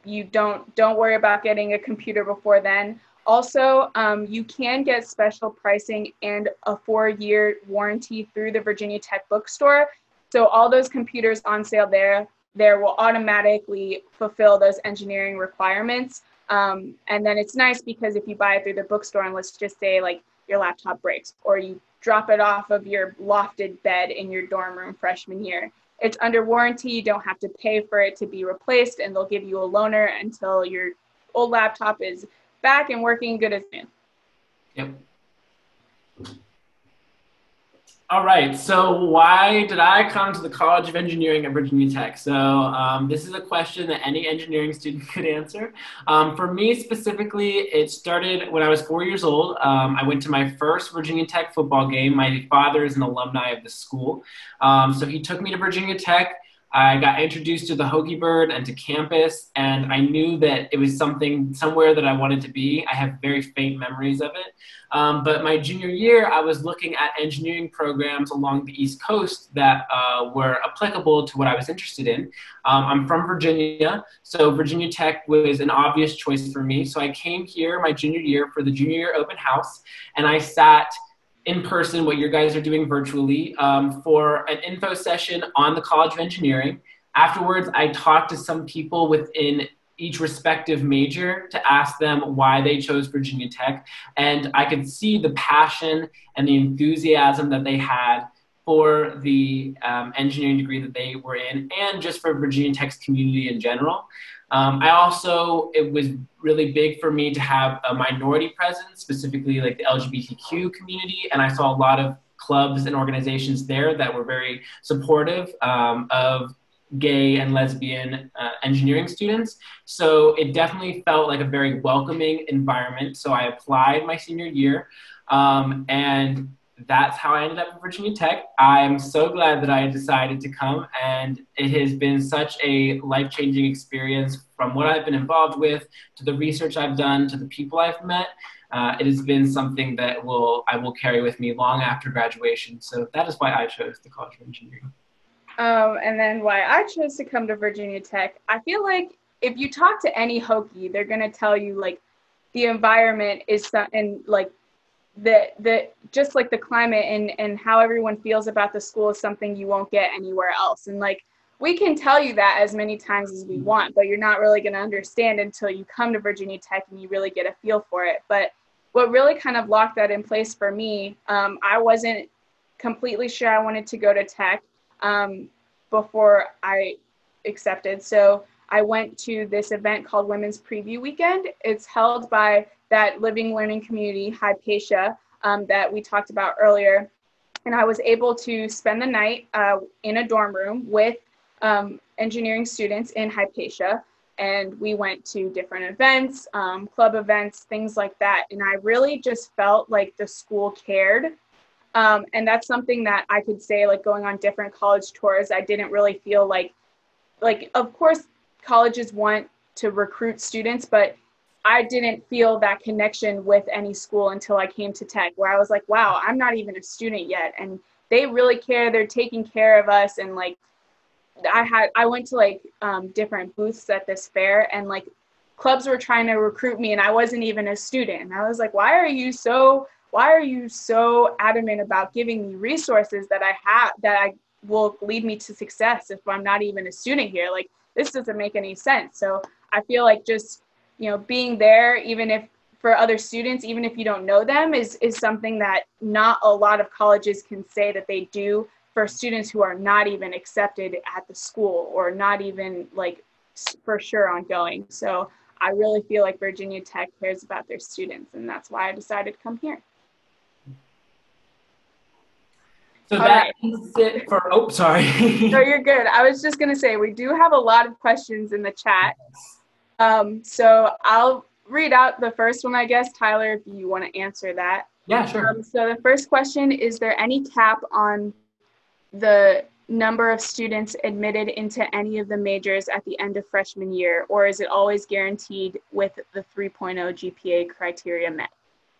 you don't don't worry about getting a computer before then. Also, um, you can get special pricing and a four-year warranty through the Virginia Tech bookstore so all those computers on sale there, there will automatically fulfill those engineering requirements. Um, and then it's nice because if you buy it through the bookstore and let's just say like your laptop breaks or you drop it off of your lofted bed in your dorm room freshman year, it's under warranty. You don't have to pay for it to be replaced and they'll give you a loaner until your old laptop is back and working good as new. Yep. All right. So, why did I come to the College of Engineering at Virginia Tech? So, um, this is a question that any engineering student could answer. Um, for me specifically, it started when I was four years old. Um, I went to my first Virginia Tech football game. My father is an alumni of the school. Um, so, he took me to Virginia Tech. I got introduced to the Hokie Bird and to campus, and I knew that it was something somewhere that I wanted to be. I have very faint memories of it. Um, but my junior year, I was looking at engineering programs along the East Coast that uh, were applicable to what I was interested in. Um, I'm from Virginia, so Virginia Tech was an obvious choice for me. So I came here my junior year for the junior year open house, and I sat in person, what your guys are doing virtually, um, for an info session on the College of Engineering. Afterwards, I talked to some people within each respective major to ask them why they chose Virginia Tech. And I could see the passion and the enthusiasm that they had for the um, engineering degree that they were in and just for Virginia Tech's community in general. Um, I also, it was really big for me to have a minority presence, specifically like the LGBTQ community. And I saw a lot of clubs and organizations there that were very supportive um, of gay and lesbian uh, engineering students. So it definitely felt like a very welcoming environment. So I applied my senior year. Um, and that's how I ended up at Virginia Tech. I'm so glad that I decided to come, and it has been such a life changing experience from what I've been involved with to the research I've done to the people I've met. Uh, it has been something that will I will carry with me long after graduation. So that is why I chose the College of Engineering. Um, and then why I chose to come to Virginia Tech, I feel like if you talk to any Hokie, they're gonna tell you like the environment is and like the the just like the climate and and how everyone feels about the school is something you won't get anywhere else. And like we can tell you that as many times as we want, but you're not really going to understand until you come to Virginia Tech and you really get a feel for it. But what really kind of locked that in place for me, um, I wasn't completely sure I wanted to go to Tech um, before I accepted. So I went to this event called Women's Preview Weekend. It's held by that living learning community, Hypatia, um, that we talked about earlier. And I was able to spend the night uh, in a dorm room with um, engineering students in Hypatia. And we went to different events, um, club events, things like that. And I really just felt like the school cared. Um, and that's something that I could say, like going on different college tours, I didn't really feel like, like, of course, colleges want to recruit students, but I didn't feel that connection with any school until I came to Tech, where I was like, wow, I'm not even a student yet. And they really care. They're taking care of us. And like, I had I went to like um, different booths at this fair and like clubs were trying to recruit me and I wasn't even a student. And I was like, why are you so why are you so adamant about giving me resources that I have that I will lead me to success if I'm not even a student here? Like this doesn't make any sense. So I feel like just you know being there even if for other students even if you don't know them is is something that not a lot of colleges can say that they do for students who are not even accepted at the school or not even like for sure ongoing. So I really feel like Virginia Tech cares about their students, and that's why I decided to come here. So All that right. is it for. Oh, sorry. no, you're good. I was just gonna say we do have a lot of questions in the chat. Um, so I'll read out the first one, I guess. Tyler, if you want to answer that. Yeah, sure. Um, so the first question is: There any cap on the number of students admitted into any of the majors at the end of freshman year, or is it always guaranteed with the 3.0 GPA criteria met?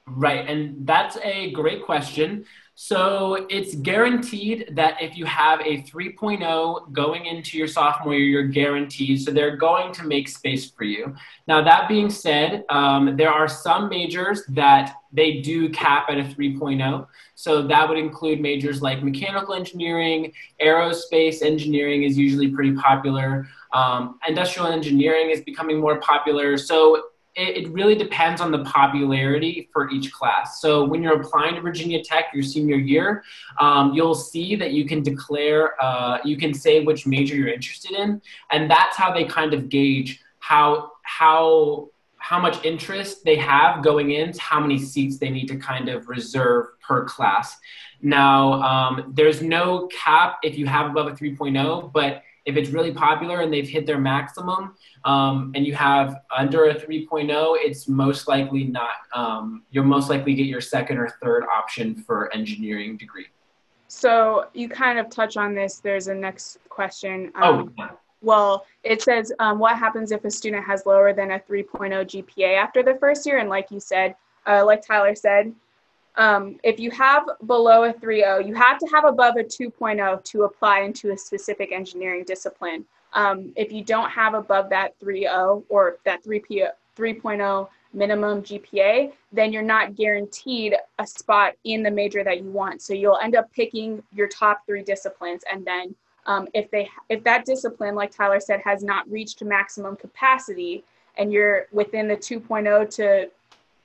Right, and that's a great question. So it's guaranteed that if you have a 3.0 going into your sophomore year, you're guaranteed. So they're going to make space for you. Now, that being said, um, there are some majors that they do cap at a 3.0. So that would include majors like mechanical engineering, aerospace engineering is usually pretty popular. Um, industrial engineering is becoming more popular. So it, it, really depends on the popularity for each class. So when you're applying to Virginia Tech your senior year, um, you'll see that you can declare, uh, you can say which major you're interested in, and that's how they kind of gauge how how how much interest they have going into how many seats they need to kind of reserve per class. Now, um, there's no cap if you have above a 3.0, but if it's really popular and they've hit their maximum um, and you have under a 3.0 it's most likely not um, you'll most likely get your second or third option for engineering degree. So you kind of touch on this. There's a next question. Um, oh yeah. well it says um, what happens if a student has lower than a 3.0 gpa after the first year? And like you said uh, like tyler said um, if you have below a 3.0, you have to have above a 2.0 to apply into a specific engineering discipline. Um, if you don't have above that 3.0 or that 3.0 minimum GPA, then you're not guaranteed a spot in the major that you want. So you'll end up picking your top three disciplines, and then um, if they if that discipline, like Tyler said, has not reached maximum capacity, and you're within the 2.0 to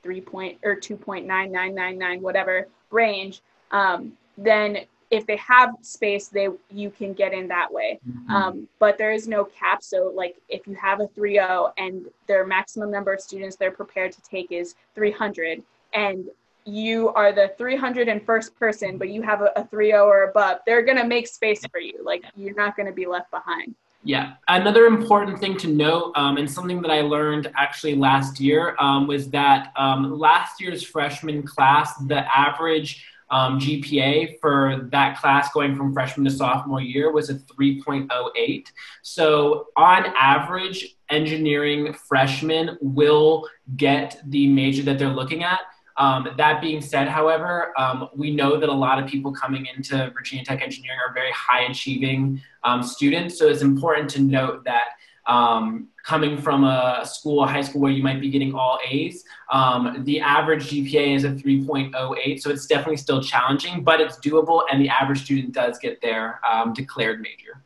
three point or 2.9999 whatever range um, then if they have space they you can get in that way. Mm-hmm. um, but there is no cap. So like if you have a 3.0 and their maximum number of students they're prepared to take is 300 and you are the 301st person but you have a, a 3.0 or above they're going to make space for you. Like you're not going to be left behind yeah, another important thing to note, um, and something that I learned actually last year, um, was that um, last year's freshman class, the average um, GPA for that class going from freshman to sophomore year was a 3.08. So, on average, engineering freshmen will get the major that they're looking at. Um, that being said, however, um, we know that a lot of people coming into Virginia Tech Engineering are very high achieving um, students. So it's important to note that um, coming from a school, a high school where you might be getting all A's, um, the average GPA is a 3.08. So it's definitely still challenging, but it's doable, and the average student does get their um, declared major.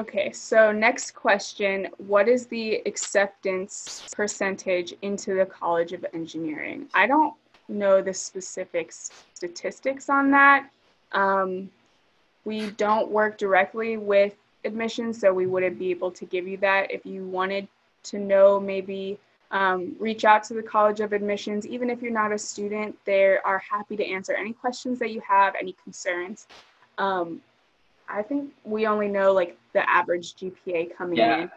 Okay, so next question What is the acceptance percentage into the College of Engineering? I don't know the specific statistics on that. Um, we don't work directly with admissions, so we wouldn't be able to give you that. If you wanted to know, maybe um, reach out to the College of Admissions. Even if you're not a student, they are happy to answer any questions that you have, any concerns. Um, I think we only know like the average GPA coming yeah. in.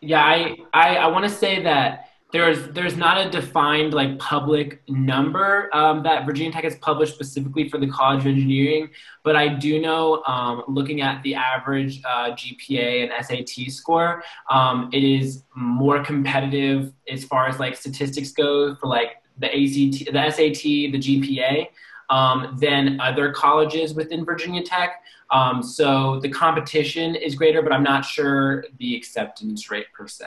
Yeah, I I, I want to say that there's there's not a defined like public number um, that Virginia Tech has published specifically for the College of Engineering, but I do know um, looking at the average uh, GPA and SAT score, um, it is more competitive as far as like statistics go for like the ACT, the SAT, the GPA. Um, than other colleges within Virginia Tech. Um, so the competition is greater, but I'm not sure the acceptance rate per se.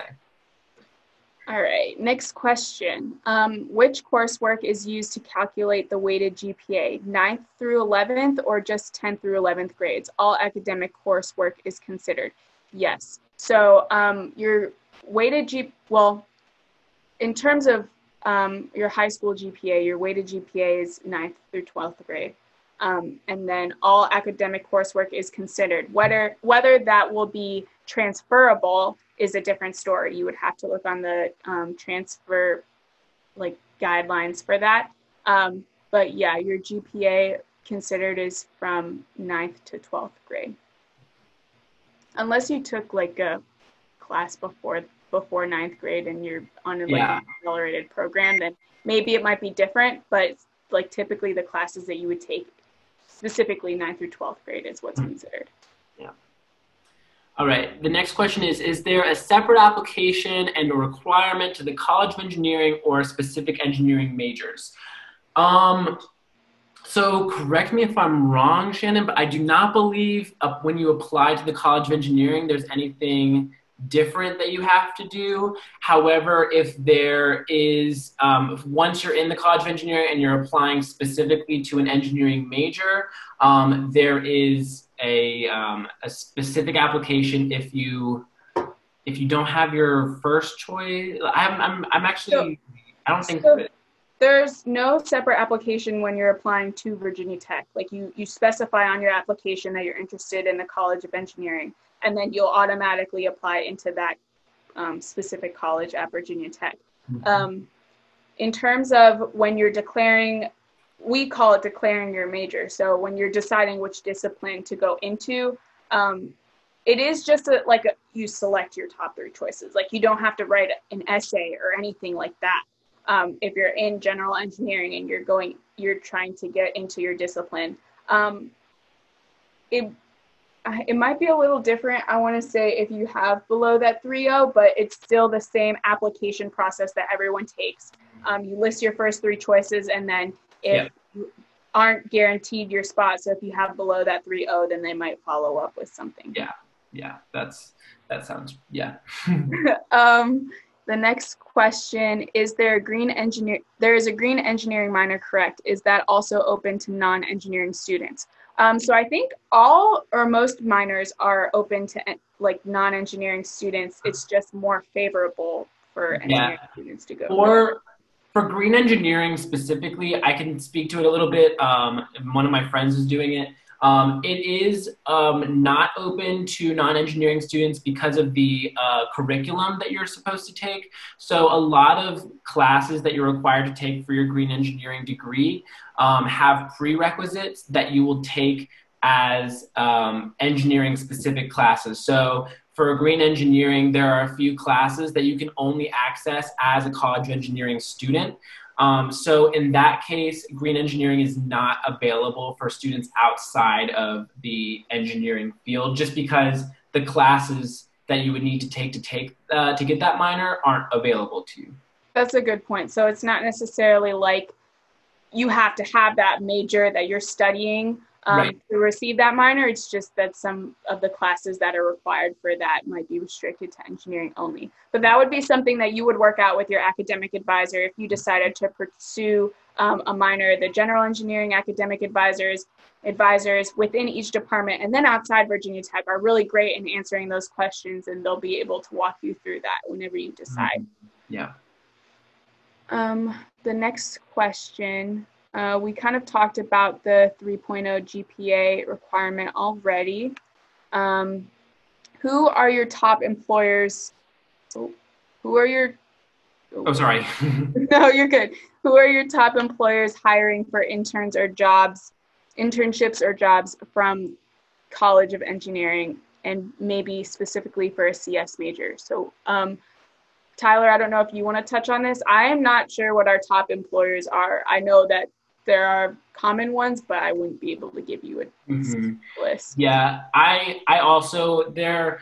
All right, next question. Um, which coursework is used to calculate the weighted GPA, 9th through 11th or just 10th through 11th grades? All academic coursework is considered. Yes. So um, your weighted G, well, in terms of um, your high school GPA, your weighted GPA is 9th through 12th grade. Um, and then all academic coursework is considered. Whether whether that will be transferable is a different story. You would have to look on the um, transfer like guidelines for that. Um, but yeah, your GPA considered is from 9th to 12th grade. Unless you took like a class before before ninth grade and you're on a like yeah. accelerated program, then maybe it might be different. But like typically the classes that you would take specifically ninth through 12th grade is what's mm-hmm. considered. Yeah. All right. The next question is Is there a separate application and a requirement to the College of Engineering or specific engineering majors? Um, so correct me if I'm wrong, Shannon, but I do not believe uh, when you apply to the College of Engineering, there's anything different that you have to do. However, if there is, um, once you're in the College of Engineering and you're applying specifically to an engineering major, um, there is a, um, a specific application if you if you don't have your first choice. I'm, I'm, I'm actually, so, I don't think so there's no separate application when you're applying to Virginia Tech. Like you, you specify on your application that you're interested in the College of Engineering and then you'll automatically apply into that um, specific college at Virginia Tech. Mm-hmm. Um, in terms of when you're declaring, we call it declaring your major. So when you're deciding which discipline to go into, um, it is just a, like a, you select your top three choices. Like you don't have to write an essay or anything like that. Um, if you're in general engineering and you're going, you're trying to get into your discipline. Um, it it might be a little different. I want to say if you have below that 3.0, but it's still the same application process that everyone takes. Um, you list your first three choices, and then if yeah. you aren't guaranteed your spot, so if you have below that 3.0, then they might follow up with something. Yeah, yeah, that's that sounds yeah. um, the next question is there a green engineer? There is a green engineering minor, correct? Is that also open to non-engineering students? Um, so I think all or most minors are open to like non-engineering students. It's just more favorable for engineering yeah. students to go. For for green engineering specifically, I can speak to it a little bit. Um, one of my friends is doing it. Um, it is um, not open to non-engineering students because of the uh, curriculum that you're supposed to take. So a lot of classes that you're required to take for your green engineering degree um, have prerequisites that you will take as um, engineering specific classes. So for green engineering, there are a few classes that you can only access as a college engineering student. Um, so in that case, green engineering is not available for students outside of the engineering field just because the classes that you would need to take to take uh, to get that minor aren't available to you. that's a good point. So it's not necessarily like you have to have that major that you're studying um, right. to receive that minor. It's just that some of the classes that are required for that might be restricted to engineering only. But that would be something that you would work out with your academic advisor if you decided to pursue um, a minor. The general engineering academic advisors advisors within each department and then outside Virginia Tech are really great in answering those questions and they'll be able to walk you through that whenever you decide. Mm-hmm. Yeah. Um, the next question, uh, we kind of talked about the 3.0 GPA requirement already. Um, who are your top employers? Oh, who are your Oh, sorry. no, you're good. Who are your top employers hiring for interns or jobs internships or jobs from College of Engineering and maybe specifically for a CS major. So, um, Tyler, I don't know if you want to touch on this. I am not sure what our top employers are. I know that there are common ones, but I wouldn't be able to give you a mm-hmm. list. Yeah, I I also there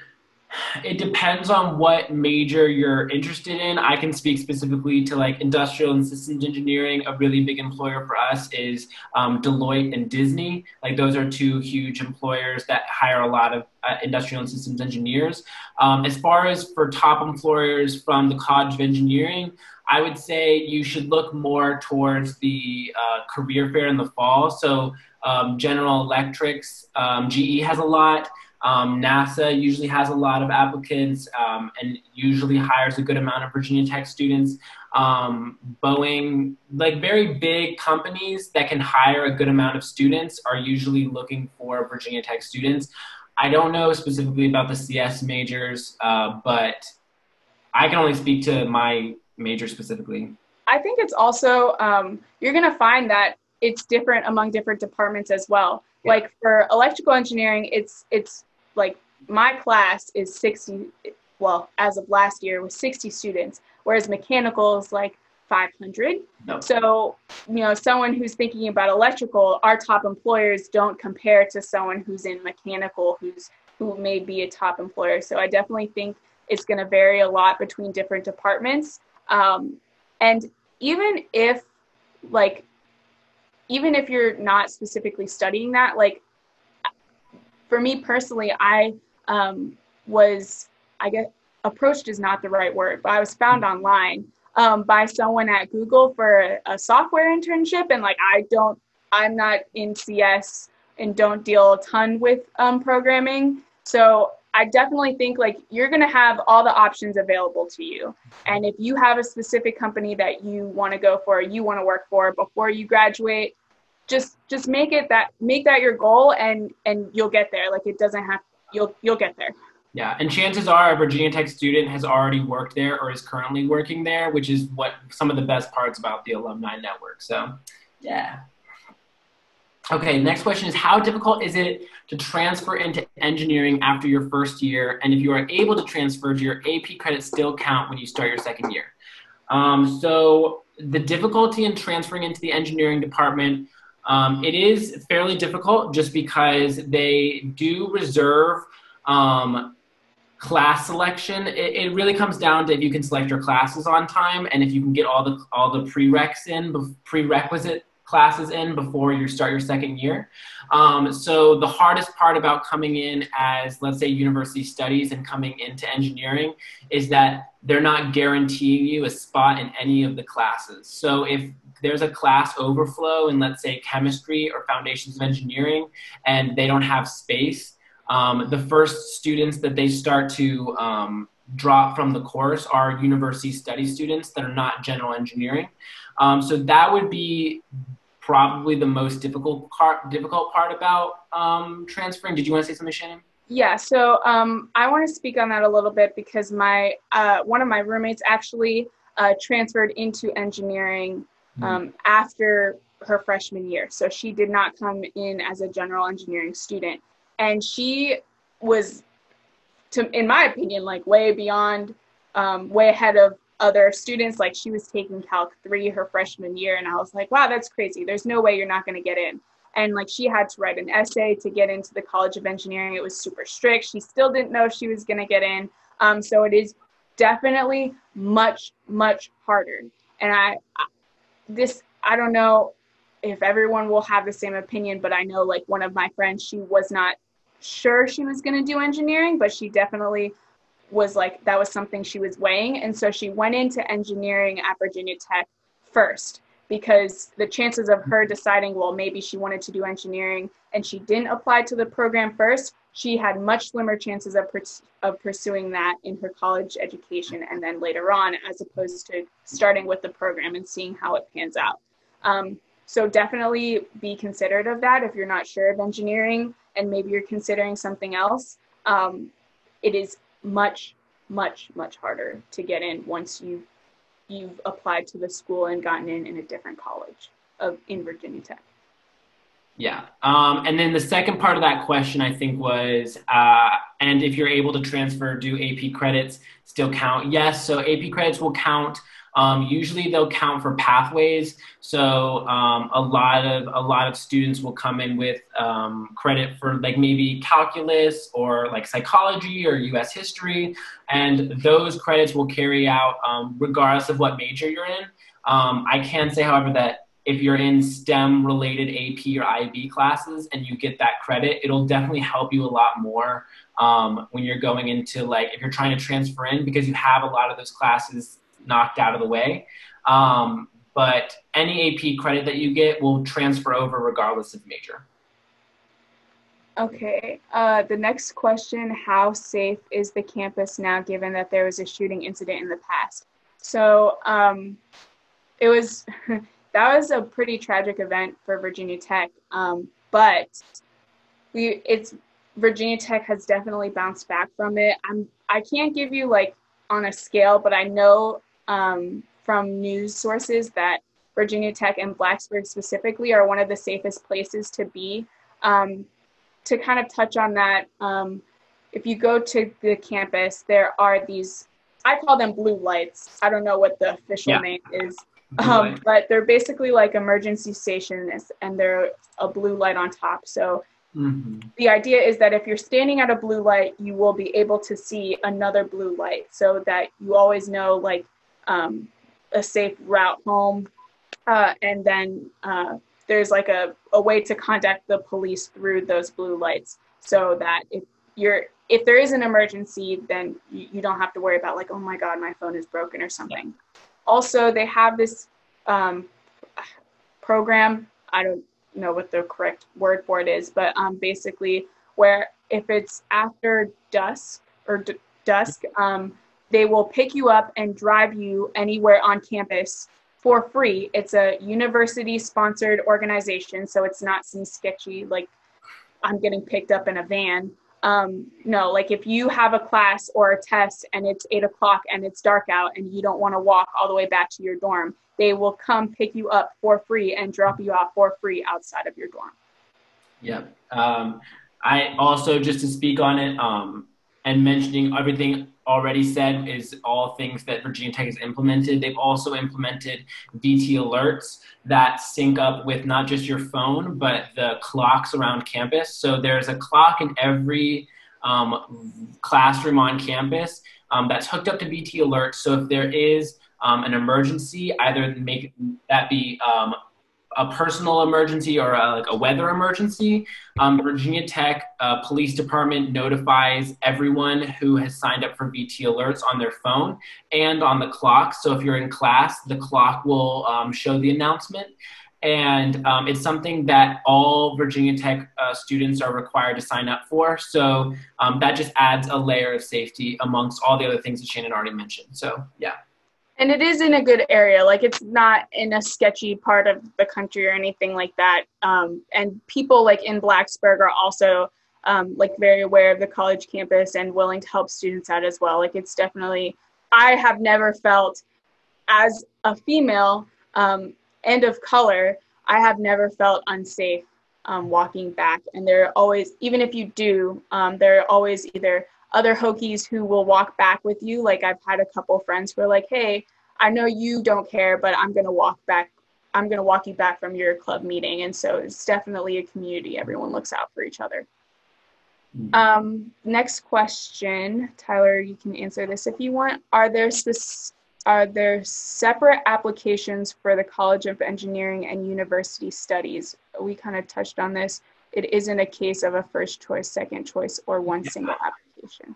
it depends on what major you're interested in. I can speak specifically to like industrial and systems engineering. A really big employer for us is um, Deloitte and Disney. Like those are two huge employers that hire a lot of uh, industrial and systems engineers. Um, as far as for top employers from the College of Engineering, I would say you should look more towards the uh, career fair in the fall. So um, General Electrics, um, GE has a lot. Um, NASA usually has a lot of applicants um, and usually hires a good amount of Virginia Tech students. Um, Boeing, like very big companies that can hire a good amount of students, are usually looking for Virginia Tech students. I don't know specifically about the CS majors, uh, but I can only speak to my major specifically. I think it's also, um, you're going to find that it's different among different departments as well. Yeah. Like for electrical engineering, it's it's like my class is 60 well as of last year was 60 students whereas mechanical is like 500 no. so you know someone who's thinking about electrical our top employers don't compare to someone who's in mechanical who's who may be a top employer so i definitely think it's going to vary a lot between different departments um, and even if like even if you're not specifically studying that like for me personally, I um, was, I guess, approached is not the right word, but I was found online um, by someone at Google for a, a, software internship. And like, I don't, I'm not in CS and don't deal a ton with um, programming. So I definitely think like you're going to have all the options available to you. And if you have a specific company that you want to go for, you want to work for before you graduate, just just make it that make that your goal and and you'll get there. Like it doesn't have you'll you'll get there. Yeah and chances are a virginia tech student has already worked there or is currently working there which is what some of the best parts about the alumni network so. Yeah okay next question is how difficult is it to transfer into engineering after your first year and if you are able to transfer do your ap credits still count when you start your second year um, so the difficulty in transferring into the engineering department um, it is fairly difficult just because they do reserve um, class selection. It, it, really comes down to if you can select your classes on time and if you can get all the all the prereqs in prerequisite classes in before you start your second year. Um, so the hardest part about coming in as, let's say, university studies and coming into engineering is that they're not guaranteeing you a spot in any of the classes. So if there's a class overflow in, let's say, chemistry or foundations of engineering, and they don't have space, um, the first students that they start to um, drop from the course are university study students that are not general engineering. Um, so that would be probably the most difficult part, difficult part about um, transferring. Did you want to say something, Shannon? Yeah, so um, I want to speak on that a little bit because my uh, one of my roommates actually uh, transferred into engineering hmm. um, after her freshman year. So she did not come in as a general engineering student, and she was, to in my opinion, like way beyond, um, way ahead of other students. Like she was taking Calc 3 her freshman year, and I was like, wow, that's crazy. There's no way you're not going to get in. And like she had to write an essay to get into the College of Engineering. It was super strict. She still didn't know she was going to get in. Um, so it is definitely much, much harder. And I, this, I don't know if everyone will have the same opinion, but I know like one of my friends, she was not sure she was going to do engineering, but she definitely was like, that was something she was weighing. And so she went into engineering at Virginia Tech first because the chances of her deciding, well, maybe she wanted to do engineering and she didn't apply to the program first, she had much slimmer chances of, of pursuing that in her college education and then later on, as opposed to starting with the program and seeing how it pans out. Um, so definitely be considerate of that if you're not sure of engineering and maybe you're considering something else. Um, it is much, much, much harder to get in once you you've applied to the school and gotten in in a different college of in Virginia Tech. Yeah. Um, and then the second part of that question, I think, was uh, and if you're able to transfer, do AP credits still count? Yes. So AP credits will count um, usually they'll count for pathways. So um, a lot of a lot of students will come in with um, credit for like maybe calculus or like psychology or U.S. history, and those credits will carry out um, regardless of what major you're in. Um, I can say, however, that if you're in STEM related AP or IB classes and you get that credit, it'll definitely help you a lot more um, when you're going into like if you're trying to transfer in because you have a lot of those classes knocked out of the way. Um, but any AP credit that you get will transfer over regardless of major. Okay. Uh, the next question How safe is the campus now given that there was a shooting incident in the past? So um, it was, that was a pretty tragic event for Virginia Tech. Um, but we, it's, Virginia Tech has definitely bounced back from it. I'm, I can't give you like on a scale, but I know um, from news sources that Virginia Tech and Blacksburg specifically are one of the safest places to be. Um, to kind of touch on that, um, if you go to the campus, there are these, I call them blue lights. I don't know what the official yeah. name is, um, but they're basically like emergency stations and they're a blue light on top. So mm-hmm. the idea is that if you're standing at a blue light, you will be able to see another blue light so that you always know, like, um, a safe route home. Uh, and then uh, there's like a, a way to contact the police through those blue lights so that if you're if there is an emergency then you, you don't have to worry about like oh my god my phone is broken or something. Also they have this um, program. I don't know what the correct word for it is but um, basically where if it's after dusk or d- dusk um, they will pick you up and drive you anywhere on campus for free. It's a university sponsored organization, so it's not some sketchy, like I'm getting picked up in a van. Um, no, like if you have a class or a test and it's eight o'clock and it's dark out and you don't want to walk all the way back to your dorm, they will come pick you up for free and drop you off for free outside of your dorm. Yep. Um, I also, just to speak on it, um, and mentioning everything already said is all things that Virginia Tech has implemented. They've also implemented VT alerts that sync up with not just your phone, but the clocks around campus. So there's a clock in every um, classroom on campus um, that's hooked up to VT alerts. So if there is um, an emergency, either make that be um, a personal emergency or a, like a weather emergency, um, Virginia Tech uh, Police Department notifies everyone who has signed up for VT alerts on their phone and on the clock. So if you're in class, the clock will um, show the announcement. And um, it's something that all Virginia Tech uh, students are required to sign up for. So um, that just adds a layer of safety amongst all the other things that Shannon already mentioned. So, yeah. And it is in a good area. Like it's not in a sketchy part of the country or anything like that. Um, and people like in Blacksburg are also um, like very aware of the college campus and willing to help students out as well. Like it's definitely, I have never felt as a female um, and of color, I have never felt unsafe um, walking back. And there are always, even if you do, um, there are always either other Hokies who will walk back with you. Like I've had a couple friends who are like, hey, I know you don't care, but I'm going to walk back. I'm going to walk you back from your club meeting. And so it's definitely a community. Everyone looks out for each other. Um, next question, Tyler, you can answer this if you want. Are there are there separate applications for the College of Engineering and University Studies? We kind of touched on this. It isn't a case of a first choice, second choice, or one yeah. single application.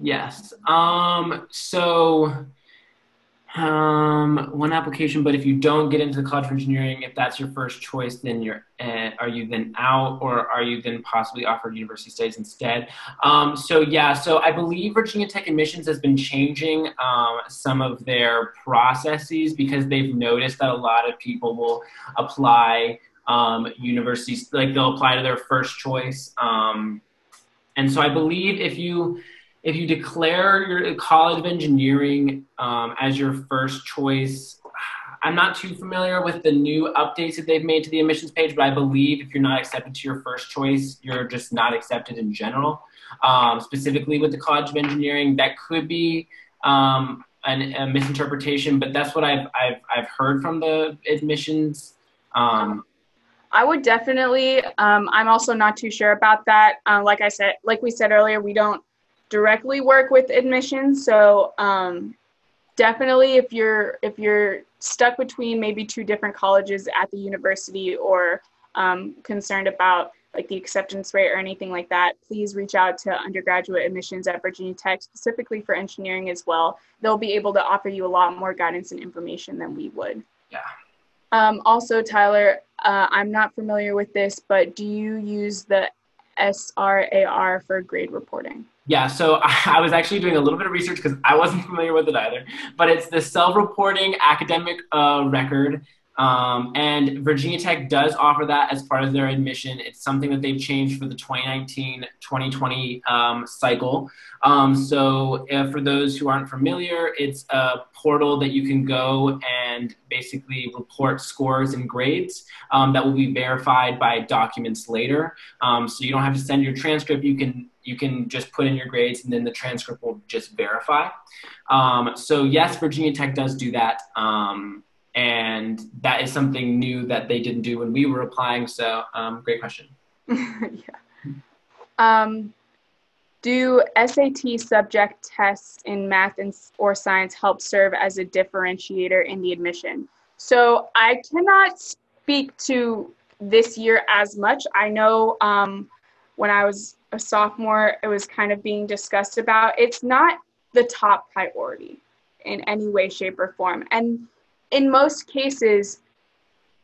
Yes. Um, so um, one application, but if you don't get into the College of Engineering, if that's your first choice, then you're uh, are you then out, or are you then possibly offered university studies instead? Um, so yeah, so I believe Virginia Tech admissions has been changing um, some of their processes because they've noticed that a lot of people will apply um, universities like they'll apply to their first choice, um, and so I believe if you if you declare your College of Engineering um, as your first choice, I'm not too familiar with the new updates that they've made to the admissions page, but I believe if you're not accepted to your first choice, you're just not accepted in general. Um, specifically with the College of Engineering, that could be um, an, a misinterpretation, but that's what I've, I've, I've heard from the admissions. Um, I would definitely. Um, I'm also not too sure about that. Uh, like I said, like we said earlier, we don't directly work with admissions. So um, definitely, if you're if you're stuck between maybe two different colleges at the university or um, concerned about like the acceptance rate or anything like that, please reach out to undergraduate admissions at Virginia Tech, specifically for engineering as well. They'll be able to offer you a lot more guidance and information than we would. Yeah. Um, also, Tyler, uh, I'm not familiar with this, but do you use the SRAR for grade reporting? Yeah, so I was actually doing a little bit of research because I wasn't familiar with it either. But it's the self-reporting academic uh, record, um, and Virginia Tech does offer that as part of their admission. It's something that they've changed for the 2019-2020 um, cycle. Um, so uh, for those who aren't familiar, it's a portal that you can go and basically report scores and grades um, that will be verified by documents later. Um, so you don't have to send your transcript. You can you can just put in your grades and then the transcript will just verify. Um, so yes, Virginia Tech does do that. And that is something new that they didn't do when we were applying. So um, great question. yeah. Um, do SAT subject tests in math and or science help serve as a differentiator in the admission? So I cannot speak to this year as much. I know um, when I was a sophomore, it was kind of being discussed about. It's not the top priority in any way, shape, or form. And in most cases,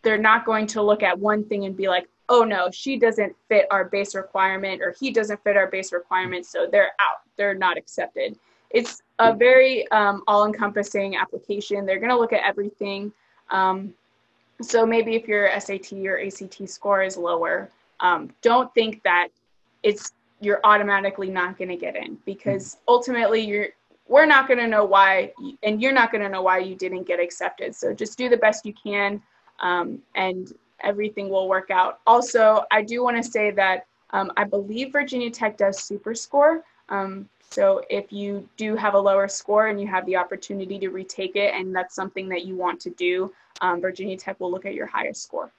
they're not going to look at one thing and be like, oh no, she doesn't fit our base requirement or he doesn't fit our base requirement, so they're out, they're not accepted. It's a very um, all encompassing application. They're going to look at everything. Um, so maybe if your SAT or ACT score is lower, um, don't think that it's you're automatically not going to get in because ultimately you're we're not going to know why and you're not going to know why you didn't get accepted. So just do the best you can um, and everything will work out. Also i do want to say that um, i believe virginia tech does super score. Um, so if you do have a lower score and you have the opportunity to retake it and that's something that you want to do um, virginia tech will look at your highest score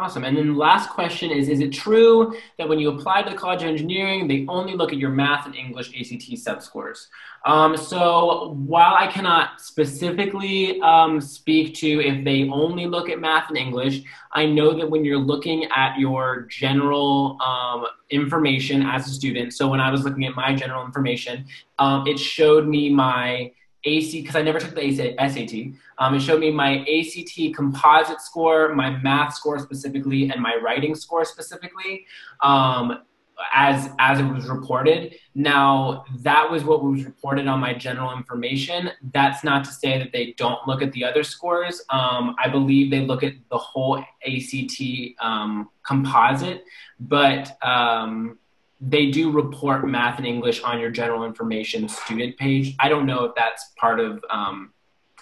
Awesome. And then the last question is Is it true that when you apply to the College of Engineering, they only look at your math and English ACT sub scores? Um, so while I cannot specifically um, speak to if they only look at math and English, I know that when you're looking at your general um, information as a student, so when I was looking at my general information, um, it showed me my AC because I never took the SAT. Um, it showed me my ACT composite score, my math score specifically, and my writing score specifically, um, as as it was reported. Now that was what was reported on my general information. That's not to say that they don't look at the other scores. Um, I believe they look at the whole ACT um, composite, but um, they do report math and English on your general information student page. I don't know if that's part of, um,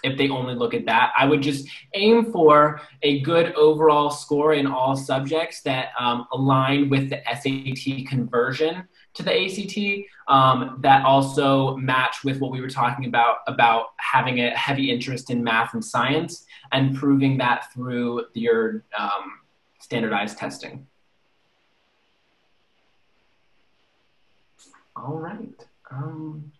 if they only look at that. I would just aim for a good overall score in all subjects that um, align with the SAT conversion to the ACT um, that also match with what we were talking about about having a heavy interest in math and science and proving that through your um, standardized testing. All right. Um,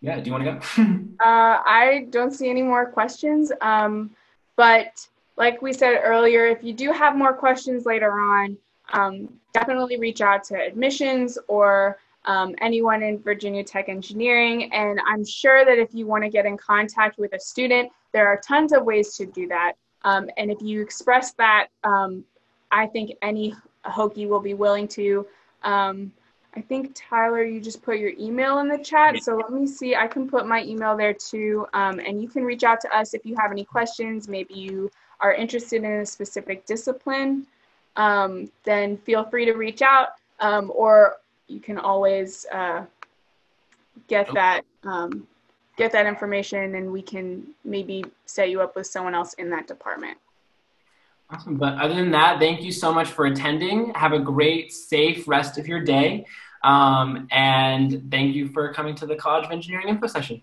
yeah, do you want to go? uh, I don't see any more questions. Um, but like we said earlier, if you do have more questions later on, um, definitely reach out to admissions or um, anyone in Virginia Tech Engineering. And I'm sure that if you want to get in contact with a student, there are tons of ways to do that. Um, and if you express that, um, I think any Hokie will be willing to. I think Tyler, you just put your email in the chat. So let me see. I can put my email there too, um, and you can reach out to us if you have any questions. Maybe you are interested in a specific discipline. Um, then feel free to reach out, um, or you can always uh, get that um, get that information, and we can maybe set you up with someone else in that department. Awesome. But other than that, thank you so much for attending. Have a great, safe rest of your day. Um, and thank you for coming to the College of Engineering Info Session.